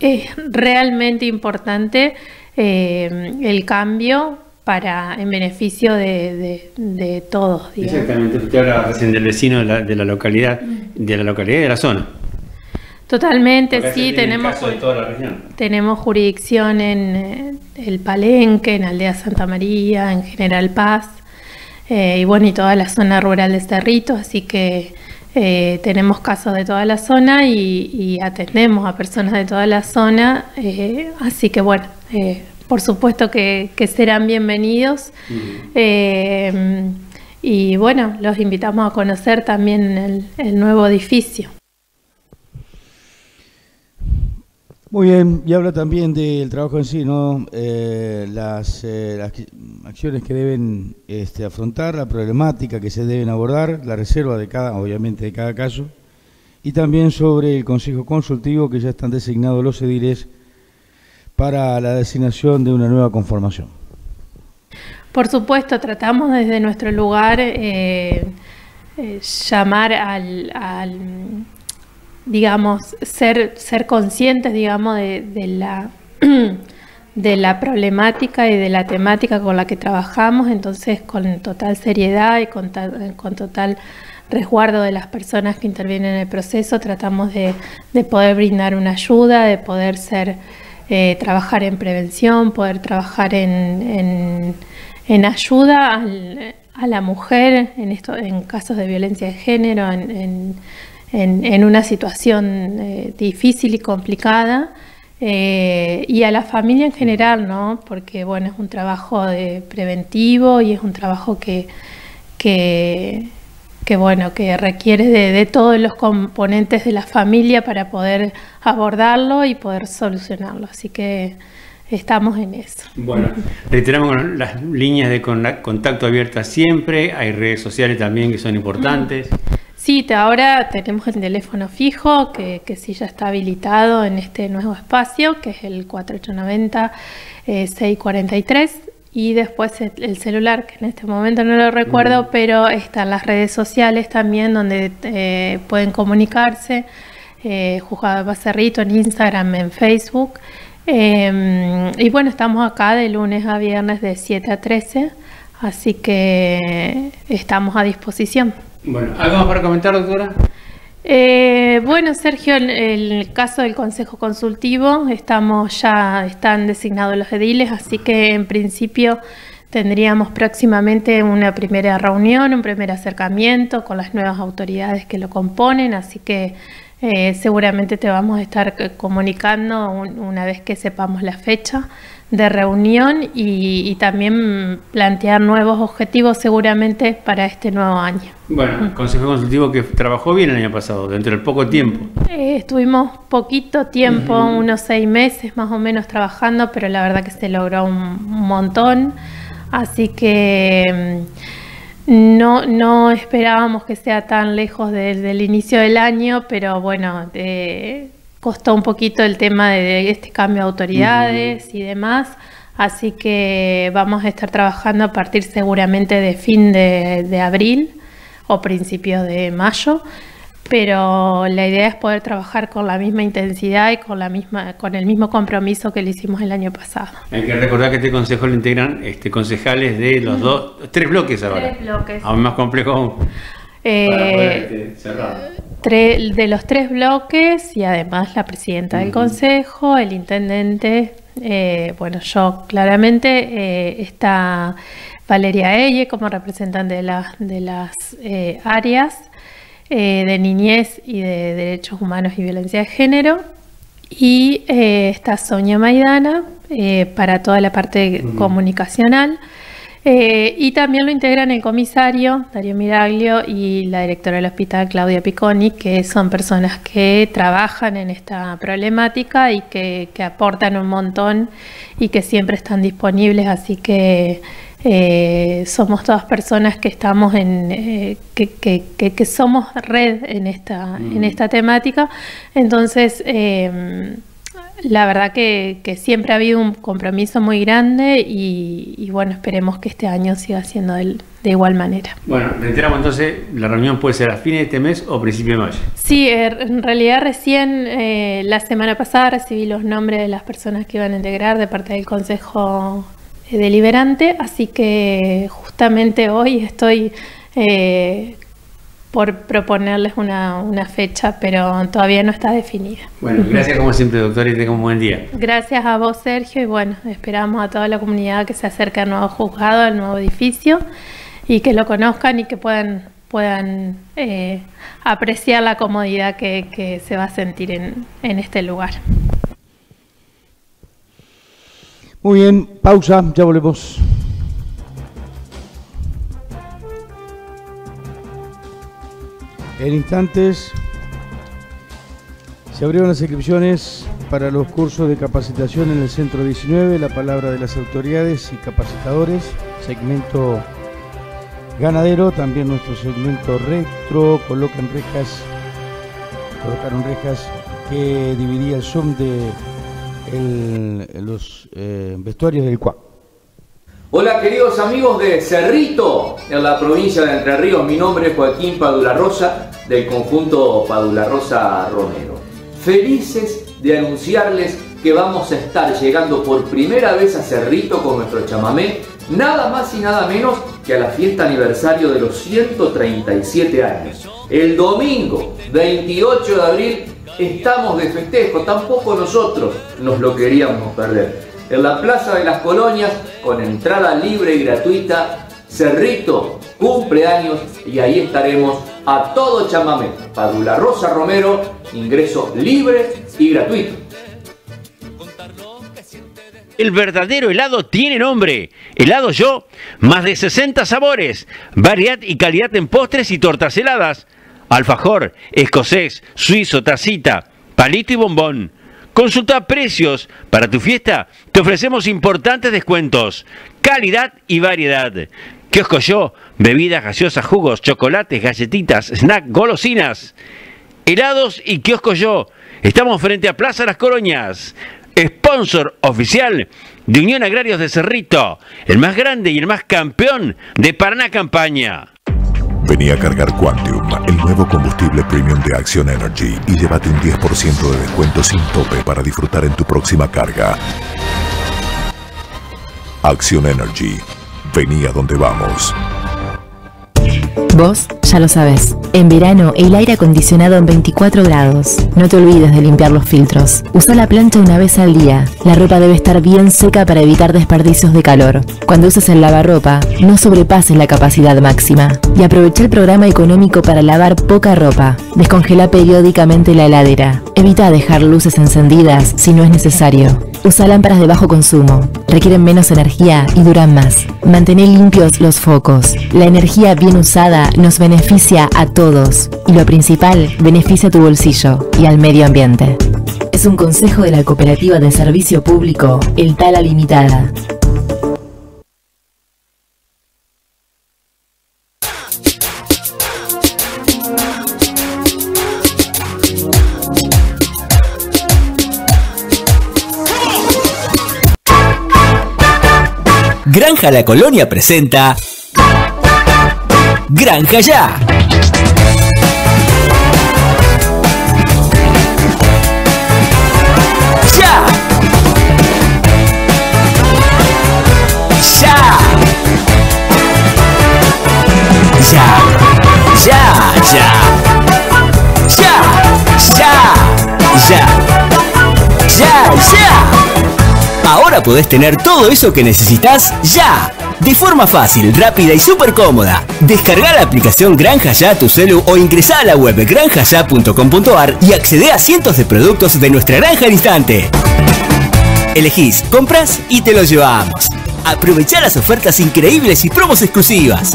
es, realmente importante el cambio para en beneficio de, todos. Exactamente, usted habla recién del vecino de la, localidad, de la localidad y de la zona. Totalmente, sí, tenemos, tenemos jurisdicción en eh, el Palenque, en Aldea Santa María, en General Paz, eh, y bueno, y toda la zona rural de Cerrito, así que eh, tenemos casos de toda la zona y, atendemos a personas de toda la zona, así que bueno, por supuesto que, serán bienvenidos. Eh, y bueno, los invitamos a conocer también el, nuevo edificio. Muy bien, y habla también del trabajo en sí, ¿no? Eh, las, eh, las, acciones que deben este, afrontar, la problemática que se deben abordar, la reserva de cada, obviamente de cada caso, y también sobre el Consejo Consultivo que ya están designados los ediles para la designación de una nueva conformación? Por supuesto, tratamos desde nuestro lugar eh, eh, llamar al, digamos, ser, ser conscientes, digamos, de, la de la problemática y de la temática con la que trabajamos, entonces con total seriedad y con, con total resguardo de las personas que intervienen en el proceso, tratamos de, de poder brindar una ayuda, de poder ser eh, trabajar en prevención, poder trabajar en, en, ayuda a la mujer en, esto, en casos de violencia de género, en, una situación eh, difícil y complicada. eh, y a la familia en general, ¿no? Porque bueno, es un trabajo de preventivo y es un trabajo que, que, que, bueno, que requiere de, de todos los componentes de la familia para poder abordarlo y poder solucionarlo. Así que estamos en eso. Bueno, reiteramos las líneas de con- contacto abiertas siempre, hay redes sociales también que son importantes. Sí, te- ahora tenemos el teléfono fijo que, que sí ya está habilitado en este nuevo espacio, que es el 4890-643. Y después el, el celular, que en este momento no lo recuerdo, pero están las redes sociales también donde eh, pueden comunicarse. Eh, Juzgado Bacerrito en Instagram, en Facebook. Eh, y bueno, estamos acá de lunes a viernes de 7 a 13, así que estamos a disposición. Bueno, ¿algo más para comentar, doctora? Eh, bueno, Sergio, en el caso del Consejo Consultivo, estamos ya están designados los ediles, así que en principio tendríamos próximamente una primera reunión, un primer acercamiento con las nuevas autoridades que lo componen, así que eh, seguramente te vamos a estar c- comunicando un- una vez que sepamos la fecha de reunión y, y también plantear nuevos objetivos seguramente para este nuevo año. Bueno, el Consejo Consultivo que trabajó bien el año pasado, dentro del poco tiempo. Eh, estuvimos poquito tiempo, unos seis meses más o menos trabajando, pero la verdad que se logró un, un montón. Así que mm, no, no esperábamos que sea tan lejos de- del inicio del año, pero bueno, eh, costó un poquito el tema de, este cambio de autoridades y demás. Así que vamos a estar trabajando a partir seguramente de fin de, de abril o principios de mayo pero la idea es poder trabajar con la misma intensidad y con la misma con el mismo compromiso que le hicimos el año pasado. Hay que recordar que este consejo lo integran este, concejales de los dos, tres bloques ahora. Tres bloques. Aún más complejo aún. Eh, para poder cerrar. tre- de los tres bloques y además la presidenta del consejo, el intendente, eh, bueno, yo claramente, eh, está Valeria Elle como representante de, las de las áreas de niñez y de derechos humanos y violencia de género. Y está Sonia Maidana para toda la parte comunicacional. Eh, y también lo integran el comisario Darío Miraglio y la directora del hospital Claudia Picconi, que son personas que trabajan en esta problemática y que, que aportan un montón y que siempre están disponibles. Así que eh, somos todas personas que estamos en eh, que, que- que- que somos red en esta, en esta temática. Entonces, la verdad que, que siempre ha habido un compromiso muy grande y, y bueno, esperemos que este año siga siendo del- de igual manera. Bueno, reiteramos entonces, la reunión puede ser a fines de este mes o principio de mayo. Sí, eh, en realidad recién eh, la semana pasada recibí los nombres de las personas que iban a integrar de parte del Consejo eh, Deliberante, así que justamente hoy estoy eh, por proponerles una, una fecha, pero todavía no está definida. Bueno, gracias como siempre, doctor, y tenga un buen día. Gracias a vos, Sergio, y bueno, esperamos a toda la comunidad que se acerque al nuevo juzgado, al nuevo edificio, y que lo conozcan y que puedan, puedan eh, apreciar la comodidad que, que se va a sentir en, en este lugar. Muy bien, pausa, ya volvemos. En instantes se abrieron las inscripciones para los cursos de capacitación en el Centro 19, la palabra de las autoridades y capacitadores, segmento ganadero, también nuestro segmento retro, colocan rejas, colocaron rejas que dividía el Zoom de los eh, vestuarios del CUAC. Hola queridos amigos de Cerrito, en la provincia de Entre Ríos. Mi nombre es Joaquín Padula Rosa, del conjunto Padula Rosa Romero. Felices de anunciarles que vamos a estar llegando por primera vez a Cerrito con nuestro chamamé, nada más y nada menos que a la fiesta aniversario de los 137 años. El domingo 28 de abril estamos de festejo, tampoco nosotros nos lo queríamos perder. En la Plaza de las Colonias, con entrada libre y gratuita, Cerrito, cumpleaños y ahí estaremos a todo chamamé. Padula Rosa Romero, ingreso libre y gratuito. El verdadero helado tiene nombre. Helado Yo, más de 60 sabores, variedad y calidad en postres y tortas heladas. Alfajor, escocés, suizo, tacita, palito y bombón. Consulta precios. Para tu fiesta te ofrecemos importantes descuentos, calidad y variedad. Kiosco Yo, bebidas gaseosas, jugos, chocolates, galletitas, snack, golosinas. Helados y Kiosco Yo. Estamos frente a Plaza Las Coroñas. Sponsor oficial de Unión Agrarios de Cerrito, el más grande y el más campeón de Paraná Campaña. Vení a cargar Quantum, el nuevo combustible premium de Action Energy y llévate un 10% de descuento sin tope para disfrutar en tu próxima carga. Action Energy. Vení a donde vamos. Vos ya lo sabes. En verano, el aire acondicionado en 24 grados. No te olvides de limpiar los filtros. Usa la plancha una vez al día. La ropa debe estar bien seca para evitar desperdicios de calor. Cuando uses el lavarropa, no sobrepases la capacidad máxima. Y aprovecha el programa económico para lavar poca ropa. Descongela periódicamente la heladera. Evita dejar luces encendidas si no es necesario. Usa lámparas de bajo consumo. Requieren menos energía y duran más. Mantén limpios los focos. La energía bien usada nos beneficia a todos. Y lo principal, beneficia a tu bolsillo y al medio ambiente. Es un consejo de la Cooperativa de Servicio Público, El Tala Limitada. Granja La Colonia presenta Granja Ya. Ya. Ya. Ya. Ya. Ya. Ya. Ya. Ya. Ya. Ahora podés tener todo eso que necesitas ya. De forma fácil, rápida y súper cómoda. Descarga la aplicación Granja Ya a tu celu o ingresá a la web granjaya.com.ar y accede a cientos de productos de nuestra granja al instante. Elegís, compras y te los llevamos. Aprovecha las ofertas increíbles y promos exclusivas.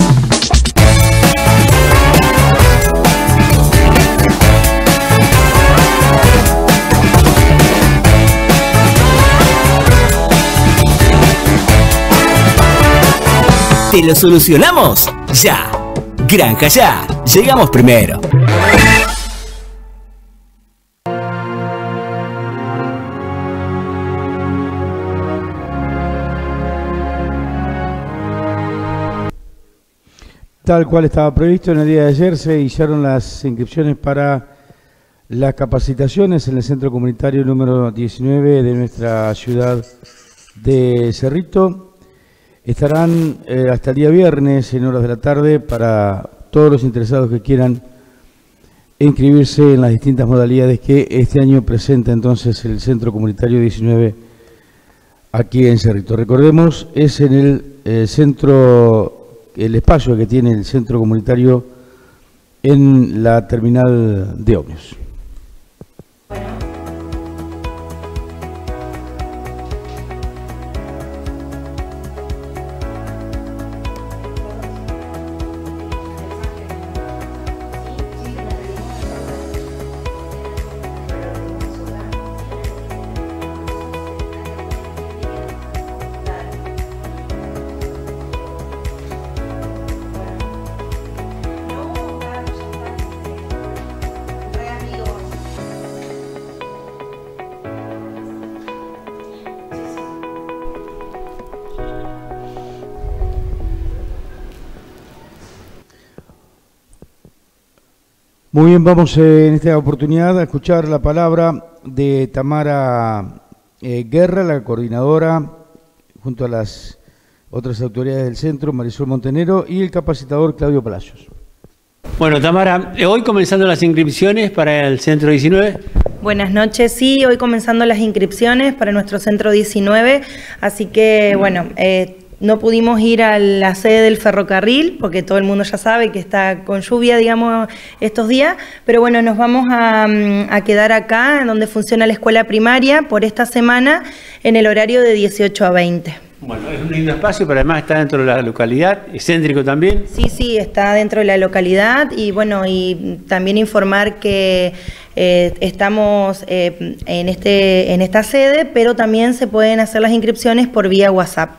¿Te lo solucionamos? Ya. Granja Ya. Llegamos primero. Tal cual estaba previsto en el día de ayer, se hicieron las inscripciones para las capacitaciones en el centro comunitario número 19 de nuestra ciudad de Cerrito. Estarán eh, hasta el día viernes en horas de la tarde para todos los interesados que quieran inscribirse en las distintas modalidades que este año presenta entonces el Centro Comunitario 19 aquí en Cerrito. Recordemos, es en el eh, centro, el espacio que tiene el Centro Comunitario en la terminal de ómnibus. Muy bien, vamos eh, en esta oportunidad a escuchar la palabra de Tamara eh, Guerra, la coordinadora, junto a las otras autoridades del centro, Marisol Montenero, y el capacitador Claudio Palacios. Bueno, Tamara, eh, hoy comenzando las inscripciones para el Centro 19. Buenas noches, sí, hoy comenzando las inscripciones para nuestro Centro 19, así que bueno, eh, no pudimos ir a la sede del ferrocarril, porque todo el mundo ya sabe que está con lluvia, digamos, estos días, pero bueno, nos vamos a, mm, quedar acá, donde funciona la escuela primaria, por esta semana, en el horario de 18 a 20. Bueno, es un lindo espacio, pero además está dentro de la localidad, es céntrico también. Sí, sí, está dentro de la localidad y bueno, y también informar que eh, estamos eh, en, este, en esta sede, pero también se pueden hacer las inscripciones por vía WhatsApp.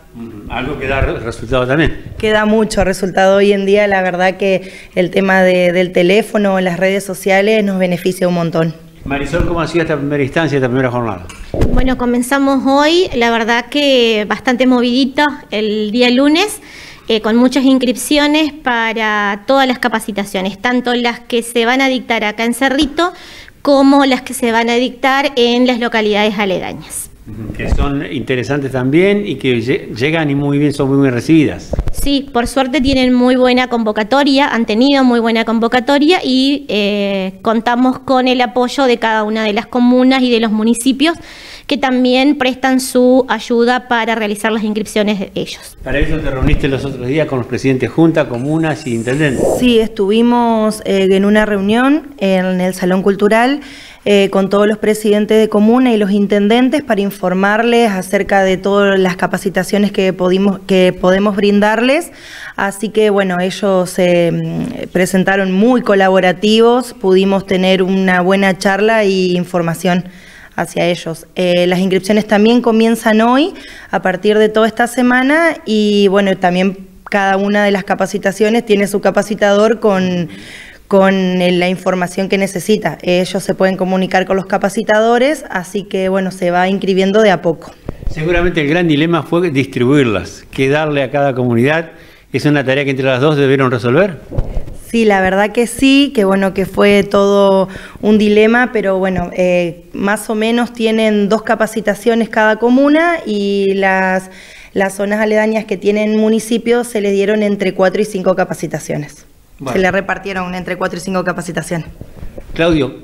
Algo que da re- resultado también. Queda mucho resultado hoy en día, la verdad que el tema de- del teléfono, las redes sociales nos beneficia un montón. Marisol, ¿cómo ha sido esta primera instancia, esta primera jornada? Bueno, comenzamos hoy, la verdad que bastante movidito el día lunes, eh, con muchas inscripciones para todas las capacitaciones, tanto las que se van a dictar acá en Cerrito como las que se van a dictar en las localidades aledañas. Que son interesantes también y que lle- llegan y muy bien, son muy bien recibidas. Sí, por suerte tienen muy buena convocatoria, han tenido muy buena convocatoria y eh, contamos con el apoyo de cada una de las comunas y de los municipios que también prestan su ayuda para realizar las inscripciones de ellos. Para eso te reuniste los otros días con los presidentes de junta, comunas y intendentes. Sí, estuvimos eh, en una reunión en el Salón Cultural eh, con todos los presidentes de comuna y los intendentes para informarles acerca de todas las capacitaciones que, que podemos brindarles. Así que bueno, ellos se mm, presentaron muy colaborativos, pudimos tener una buena charla y información hacia ellos. Eh, las inscripciones también comienzan hoy, a partir de toda esta semana, y bueno, también cada una de las capacitaciones tiene su capacitador con, con eh, la información que necesita. Ellos se pueden comunicar con los capacitadores, así que bueno, se va inscribiendo de a poco. Seguramente el gran dilema fue distribuirlas, qué darle a cada comunidad. ¿Es una tarea que entre las dos debieron resolver? Sí, la verdad que sí, que bueno, que fue todo un dilema, pero bueno, eh, más o menos tienen dos capacitaciones cada comuna y las, las zonas aledañas que tienen municipios se les dieron entre cuatro y cinco capacitaciones. Bueno. Se le repartieron entre cuatro y cinco capacitaciones. Claudio,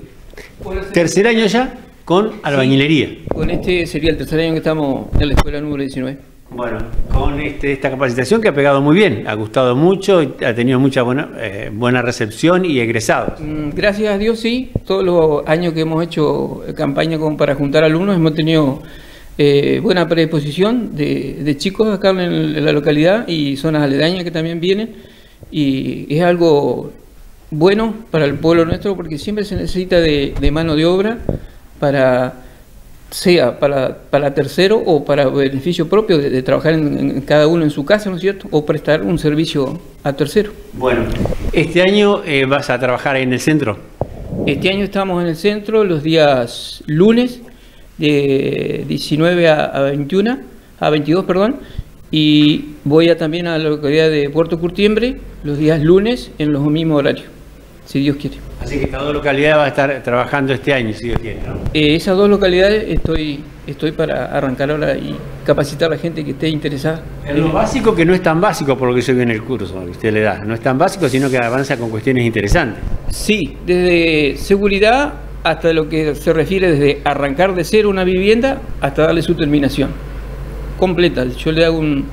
tercer año ya con albañilería. Con este sería el tercer año que estamos en la escuela número 19. Bueno, con este- esta capacitación que ha pegado muy bien, ha gustado mucho, y ha tenido mucha buena, eh, buena recepción y egresados. Mm, Gracias a Dios, sí. Todos los años que hemos hecho campaña como para juntar alumnos hemos tenido eh, buena predisposición de, de chicos acá en, el- en la localidad y zonas aledañas que también vienen. Y es algo bueno para el pueblo nuestro porque siempre se necesita de, de mano de obra para sea para, para tercero o para beneficio propio de, de trabajar en, en cada uno en su casa, ¿no es cierto? O prestar un servicio a tercero. Bueno, este año eh, vas a trabajar en el centro. Este año estamos en el centro los días lunes de 19 a, a 21, a 22, perdón, y voy a también a la localidad de Puerto Curtiembre los días lunes en los mismos horarios, si Dios quiere. Así que cada localidad va a estar trabajando este año, si Dios quiere. ¿no? Eh, esas dos localidades estoy, estoy para arrancar ahora y capacitar a la gente que esté interesada. En lo básico que no es tan básico por lo que yo vi en el curso que usted le da. No es tan básico, sino que avanza con cuestiones interesantes. Sí, desde seguridad hasta lo que se refiere desde arrancar de cero una vivienda hasta darle su terminación completa. Yo le hago un,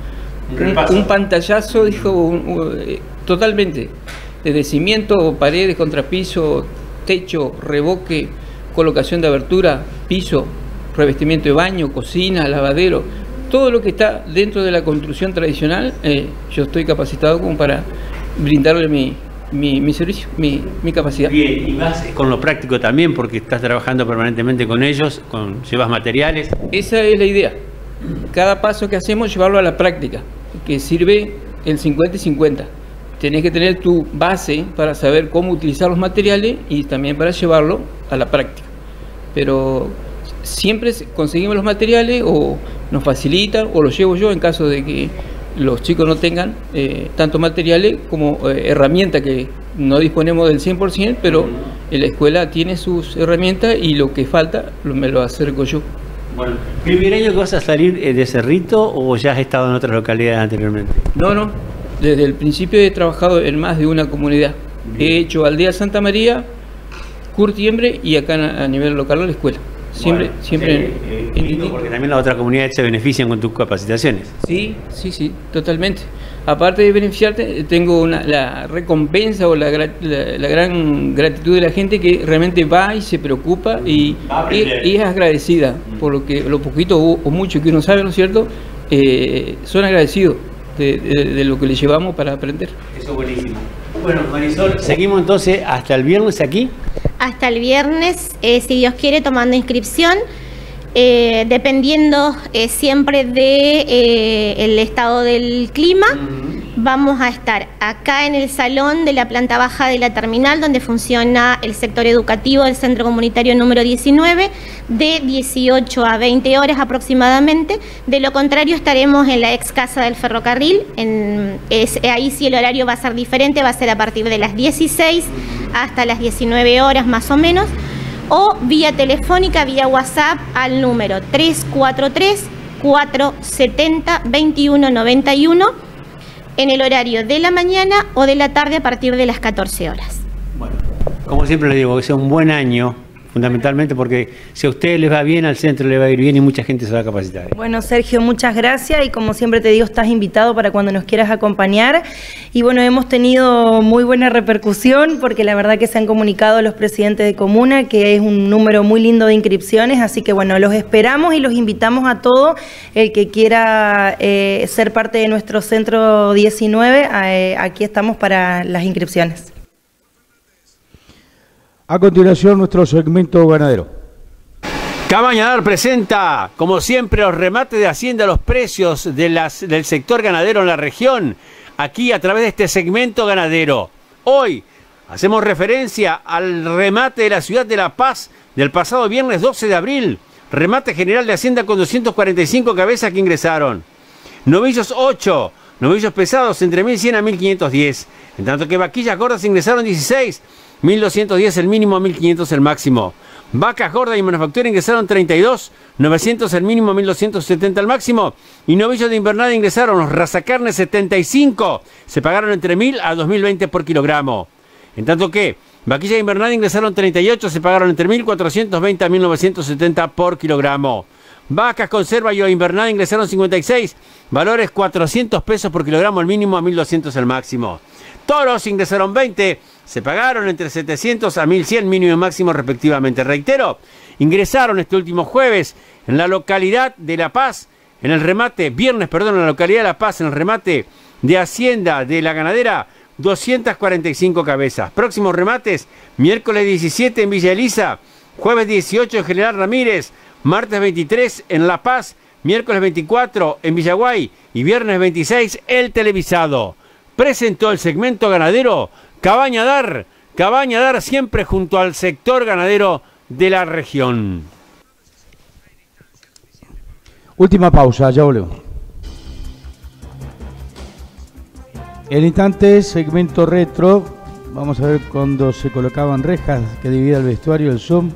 un, pantallazo, dijo, un- un- eh, totalmente, desde cimiento, paredes, contrapiso, techo, revoque, colocación de abertura, piso, revestimiento de baño, cocina, lavadero, todo lo que está dentro de la construcción tradicional, eh, yo estoy capacitado como para brindarle mi, mi, mi servicio, mi, mi capacidad. Bien, y vas con lo práctico también, porque estás trabajando permanentemente con ellos, con, llevas materiales. Esa es la idea. Cada paso que hacemos llevarlo a la práctica, que sirve el 50 y 50. Tenés que tener tu base para saber cómo utilizar los materiales y también para llevarlo a la práctica. Pero siempre conseguimos los materiales o nos facilita o los llevo yo en caso de que los chicos no tengan eh, tanto materiales como eh, herramientas que no disponemos del 100%, pero la escuela tiene sus herramientas y lo que falta lo- me lo acerco yo. Bueno, ¿primer año que vas a salir eh, de Cerrito o ya has estado en otras localidades anteriormente? No, no. Desde el principio he trabajado en más de una comunidad. He hecho Aldea Santa María, Curtiembre y acá a a nivel local la escuela. Siempre, Bueno, siempre eh, lindo porque también las otras comunidades se benefician con tus capacitaciones. Sí, sí, sí, totalmente. Aparte de beneficiarte, eh, tengo una, la recompensa o la, la- la gran gratitud de la gente que realmente va y se preocupa y, y- y es agradecida por lo que lo poquito o, o mucho que uno sabe, ¿no es cierto? Eh, son agradecidos de, de- de lo que le llevamos para aprender. Eso es buenísimo. Bueno, Marisol, seguimos entonces hasta el viernes aquí. Hasta el viernes, eh, si Dios quiere, tomando inscripción, eh, dependiendo eh, siempre de el estado del clima. Vamos a estar acá en el salón de la planta baja de la terminal, donde funciona el sector educativo del centro comunitario número 19, de 18 a 20 horas aproximadamente. De lo contrario, estaremos en la ex casa del ferrocarril. En, es- ahí sí el horario va a ser diferente, va a ser a partir de las 16 hasta las 19 horas más o menos. O vía telefónica, vía WhatsApp al número 343 470 2191 en el horario de la mañana o de la tarde a partir de las 14 horas. Como siempre le digo, que sea un buen año, fundamentalmente porque si a ustedes les va bien, al centro le va a ir bien y mucha gente se va a capacitar. Bueno, Sergio, muchas gracias y como siempre te digo, estás invitado para cuando nos quieras acompañar. Y bueno, hemos tenido muy buena repercusión porque la verdad que se han comunicado los presidentes de comuna que es un número muy lindo de inscripciones, así que bueno, los esperamos y los invitamos a todo el que quiera eh, ser parte de nuestro centro 19, eh, aquí estamos para las inscripciones. A continuación, nuestro segmento ganadero. Cabañadar presenta, como siempre, los remates de Hacienda, los precios del sector ganadero en la región, aquí a través de este segmento ganadero. Hoy hacemos referencia al remate de la ciudad de La Paz del pasado viernes 12 de abril. Remate general de Hacienda con 245 cabezas que ingresaron. Novillos 8, novillos pesados entre 1100 a 1510. En tanto que vaquillas gordas ingresaron 16, 1210 el mínimo, 1500 el máximo. Vacas gordas y manufactura ingresaron 32, 900 el mínimo, 1270 el máximo. Y novillos de invernada ingresaron los razacarnes 75, se pagaron entre 1000 a 2020 por kilogramo. En tanto que vaquillas de invernada ingresaron 38, se pagaron entre 1420 a 1970 por kilogramo. Vacas conserva y invernada ingresaron 56, valores 400 pesos por kilogramo el mínimo a 1200 el máximo. Toros ingresaron 20, se pagaron entre 700 a 1100 mínimo y máximo respectivamente. Reitero, ingresaron este último jueves en la localidad de La Paz, en el remate, viernes, perdón, en la localidad de La Paz, en el remate de Hacienda de la Ganadera, 245 cabezas. Próximos remates, miércoles 17 en Villa Elisa, jueves 18 en General Ramírez, martes 23 en La Paz, miércoles 24 en Villaguay y viernes 26 el televisado. Presentó el segmento ganadero Cabaña Dar, siempre junto al sector ganadero de la región. Última pausa, ya volvemos. En instantes, segmento retro. Vamos a ver cuando se colocaban rejas que divida el vestuario del Zoom.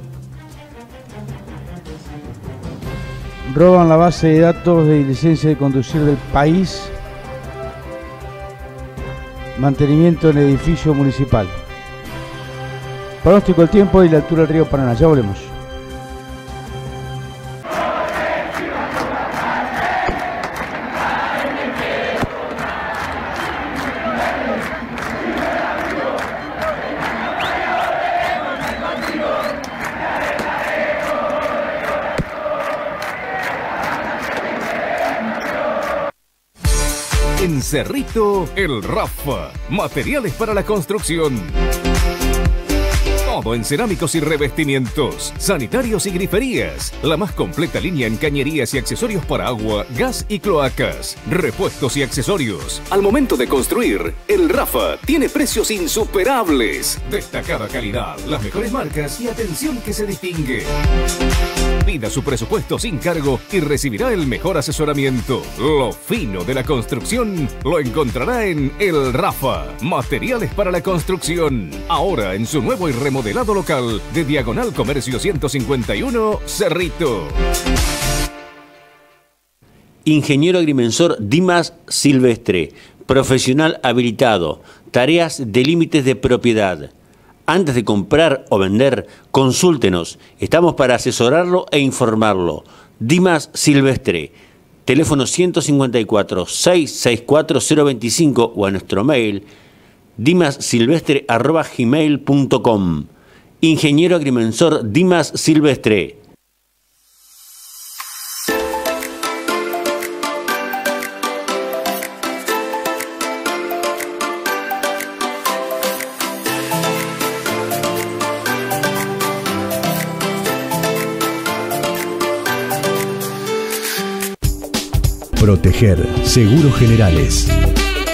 Roban la base de datos de licencia de conducir del país. Mantenimiento en edificio municipal. Pronóstico del tiempo y la altura del río Paraná. Ya volvemos. Cerrito, el Rafa. Materiales para la construcción. Todo en cerámicos y revestimientos, sanitarios y griferías. La más completa línea en cañerías y accesorios para agua, gas y cloacas. Repuestos y accesorios. Al momento de construir, el Rafa tiene precios insuperables. Destacada calidad, las mejores marcas y atención que se distingue. Pida su presupuesto sin cargo y recibirá el mejor asesoramiento. Lo fino de la construcción lo encontrará en El Rafa. Materiales para la construcción. Ahora en su nuevo y remodelado local de Diagonal Comercio 151, Cerrito. Ingeniero agrimensor Dimas Silvestre, profesional habilitado, tareas de límites de propiedad. Antes de comprar o vender, consúltenos. Estamos para asesorarlo e informarlo. Dimas Silvestre, teléfono 154-664-025 o a nuestro mail dimassilvestre.gmail.com Ingeniero agrimensor Dimas Silvestre. Proteger Seguros Generales.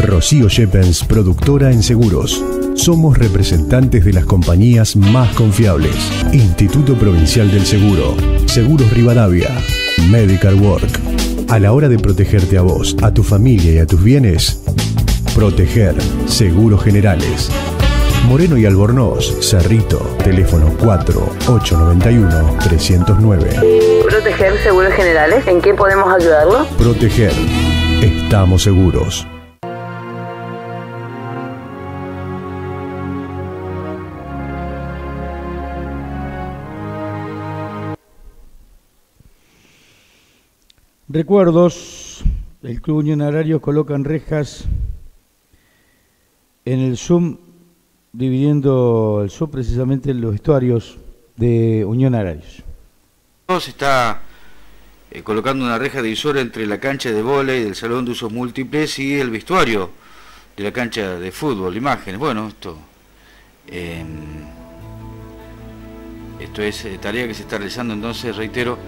Rocío Shepens, productora en seguros. Somos representantes de las compañías más confiables. Instituto Provincial del Seguro. Seguros Rivadavia. Medical Work. A la hora de protegerte a vos, a tu familia y a tus bienes, Proteger Seguros Generales. Moreno y Albornoz, Cerrito, teléfono 4891-309. Proteger Seguros Generales, ¿en qué podemos ayudarlo? Proteger. Estamos seguros. Recuerdos, el Club Unión Agrario colocan rejas en el Zoom, dividiendo el Zoom precisamente en los vestuarios de Unión Agrarios. Se está eh, colocando una reja divisora entre la cancha de vóley del salón de usos múltiples y el vestuario de la cancha de fútbol, imágenes. Bueno, esto, em, esto es eh, tarea que se está realizando entonces, reitero,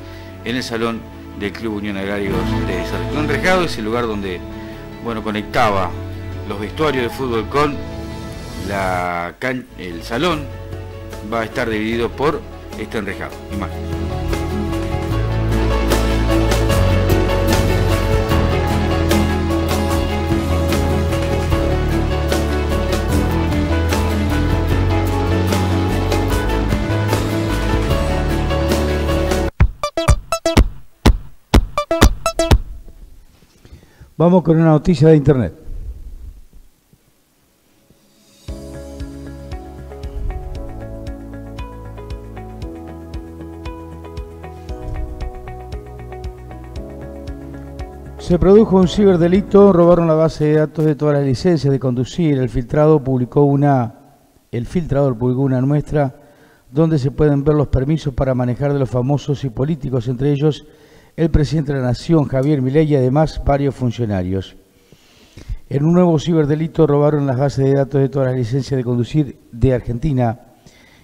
en el salón del Club Unión Agrarios de Sargento Enrejado, es el lugar donde bueno, conectaba los vestuarios de fútbol con la el salón, va a estar dividido por este enrejado. Imagen. Vamos con una noticia de internet. Se produjo un ciberdelito, robaron la base de datos de todas las licencias de conducir. El filtrado publicó una, el filtrador publicó una muestra donde se pueden ver los permisos para manejar de los famosos y políticos, entre ellos el presidente de la Nación, Javier Milei, y además varios funcionarios. En un nuevo ciberdelito robaron las bases de datos de todas las licencias de conducir de Argentina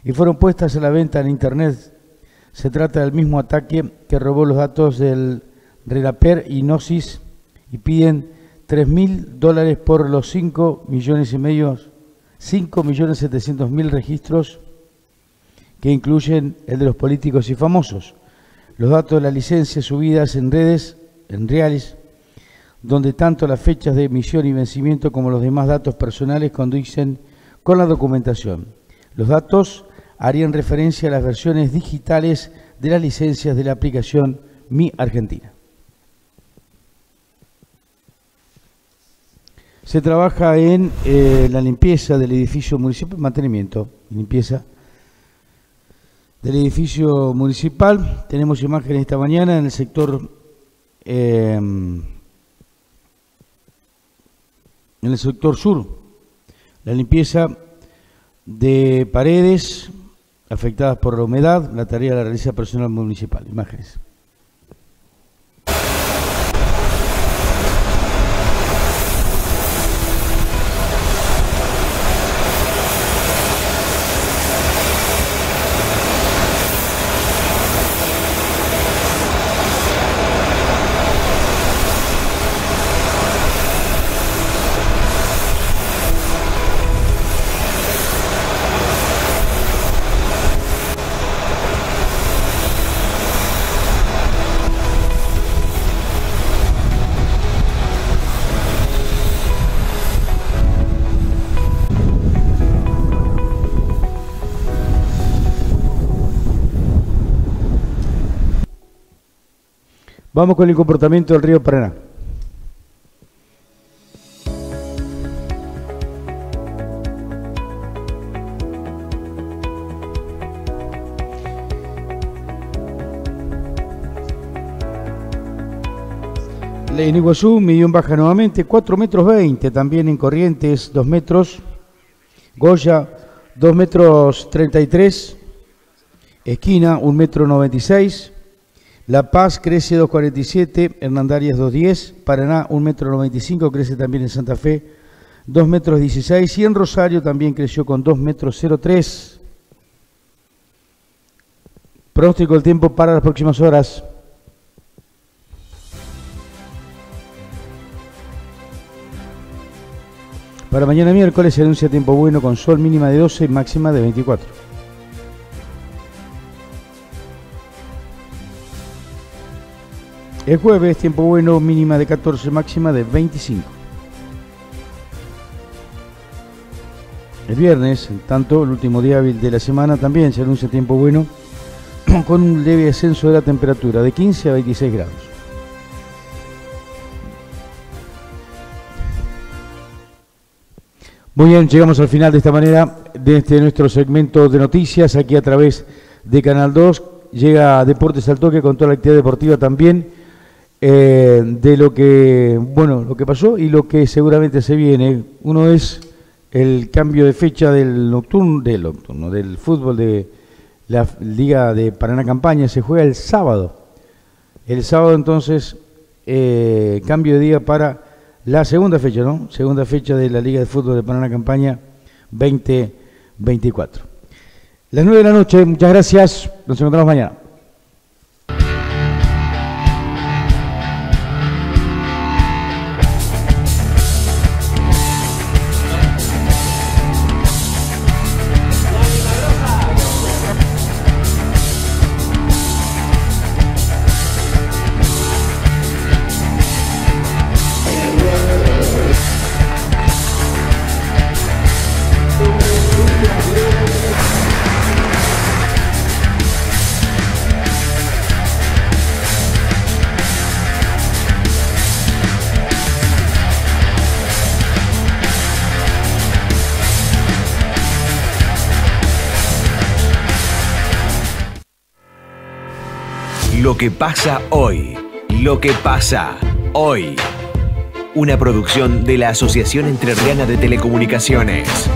y fueron puestas a la venta en Internet. Se trata del mismo ataque que robó los datos del Relaper y Gnosis y piden 3 mil dólares por los 5 millones y medio, 5 millones 700 mil registros que incluyen el de los políticos y famosos los datos de la licencia subidas en redes, en reales, donde tanto las fechas de emisión y vencimiento como los demás datos personales conducen con la documentación. Los datos harían referencia a las versiones digitales de las licencias de la aplicación Mi Argentina. Se trabaja en eh, la limpieza del edificio municipal, mantenimiento, limpieza del edificio municipal. Tenemos imágenes esta mañana en el sector em, en el sector sur. La limpieza de paredes afectadas por la humedad, la tarea la realiza personal municipal. Imágenes. Vamos con el comportamiento del río Paraná. En Iguazú, Millón baja nuevamente, 4 metros 20, también en Corrientes, 2 metros. Goya, 2 metros 33. Esquina, 1 metro 96. La Paz crece 2.47, Hernandarias 2.10, Paraná 1 metro 95, crece también en Santa Fe 2 metros 16 y en Rosario también creció con 2 metros 03. Pronóstico del tiempo para las próximas horas. Para mañana miércoles se anuncia tiempo bueno con sol mínima de 12 y máxima de 24. El jueves tiempo bueno mínima de 14, máxima de 25. El viernes, tanto, el último día de la semana, también se anuncia tiempo bueno con un leve ascenso de la temperatura de 15 a 26 grados. Muy bien, llegamos al final de esta manera de este nuestro segmento de noticias aquí a través de Canal 2. Llega Deportes al Toque con toda la actividad deportiva también eh, de lo que, bueno, lo que pasó y lo que seguramente se viene. Uno es el cambio de fecha del nocturno, del nocturno, del fútbol de la Liga de Paraná Campaña, se juega el sábado. El sábado entonces, eh, cambio de día para la segunda fecha, ¿no? Segunda fecha de la Liga de Fútbol de Paraná Campaña 2024. Las 9 de la noche, muchas gracias, nos encontramos mañana. Que pasa hoy. Lo que pasa hoy. Una producción de la Asociación Entrerriana de Telecomunicaciones.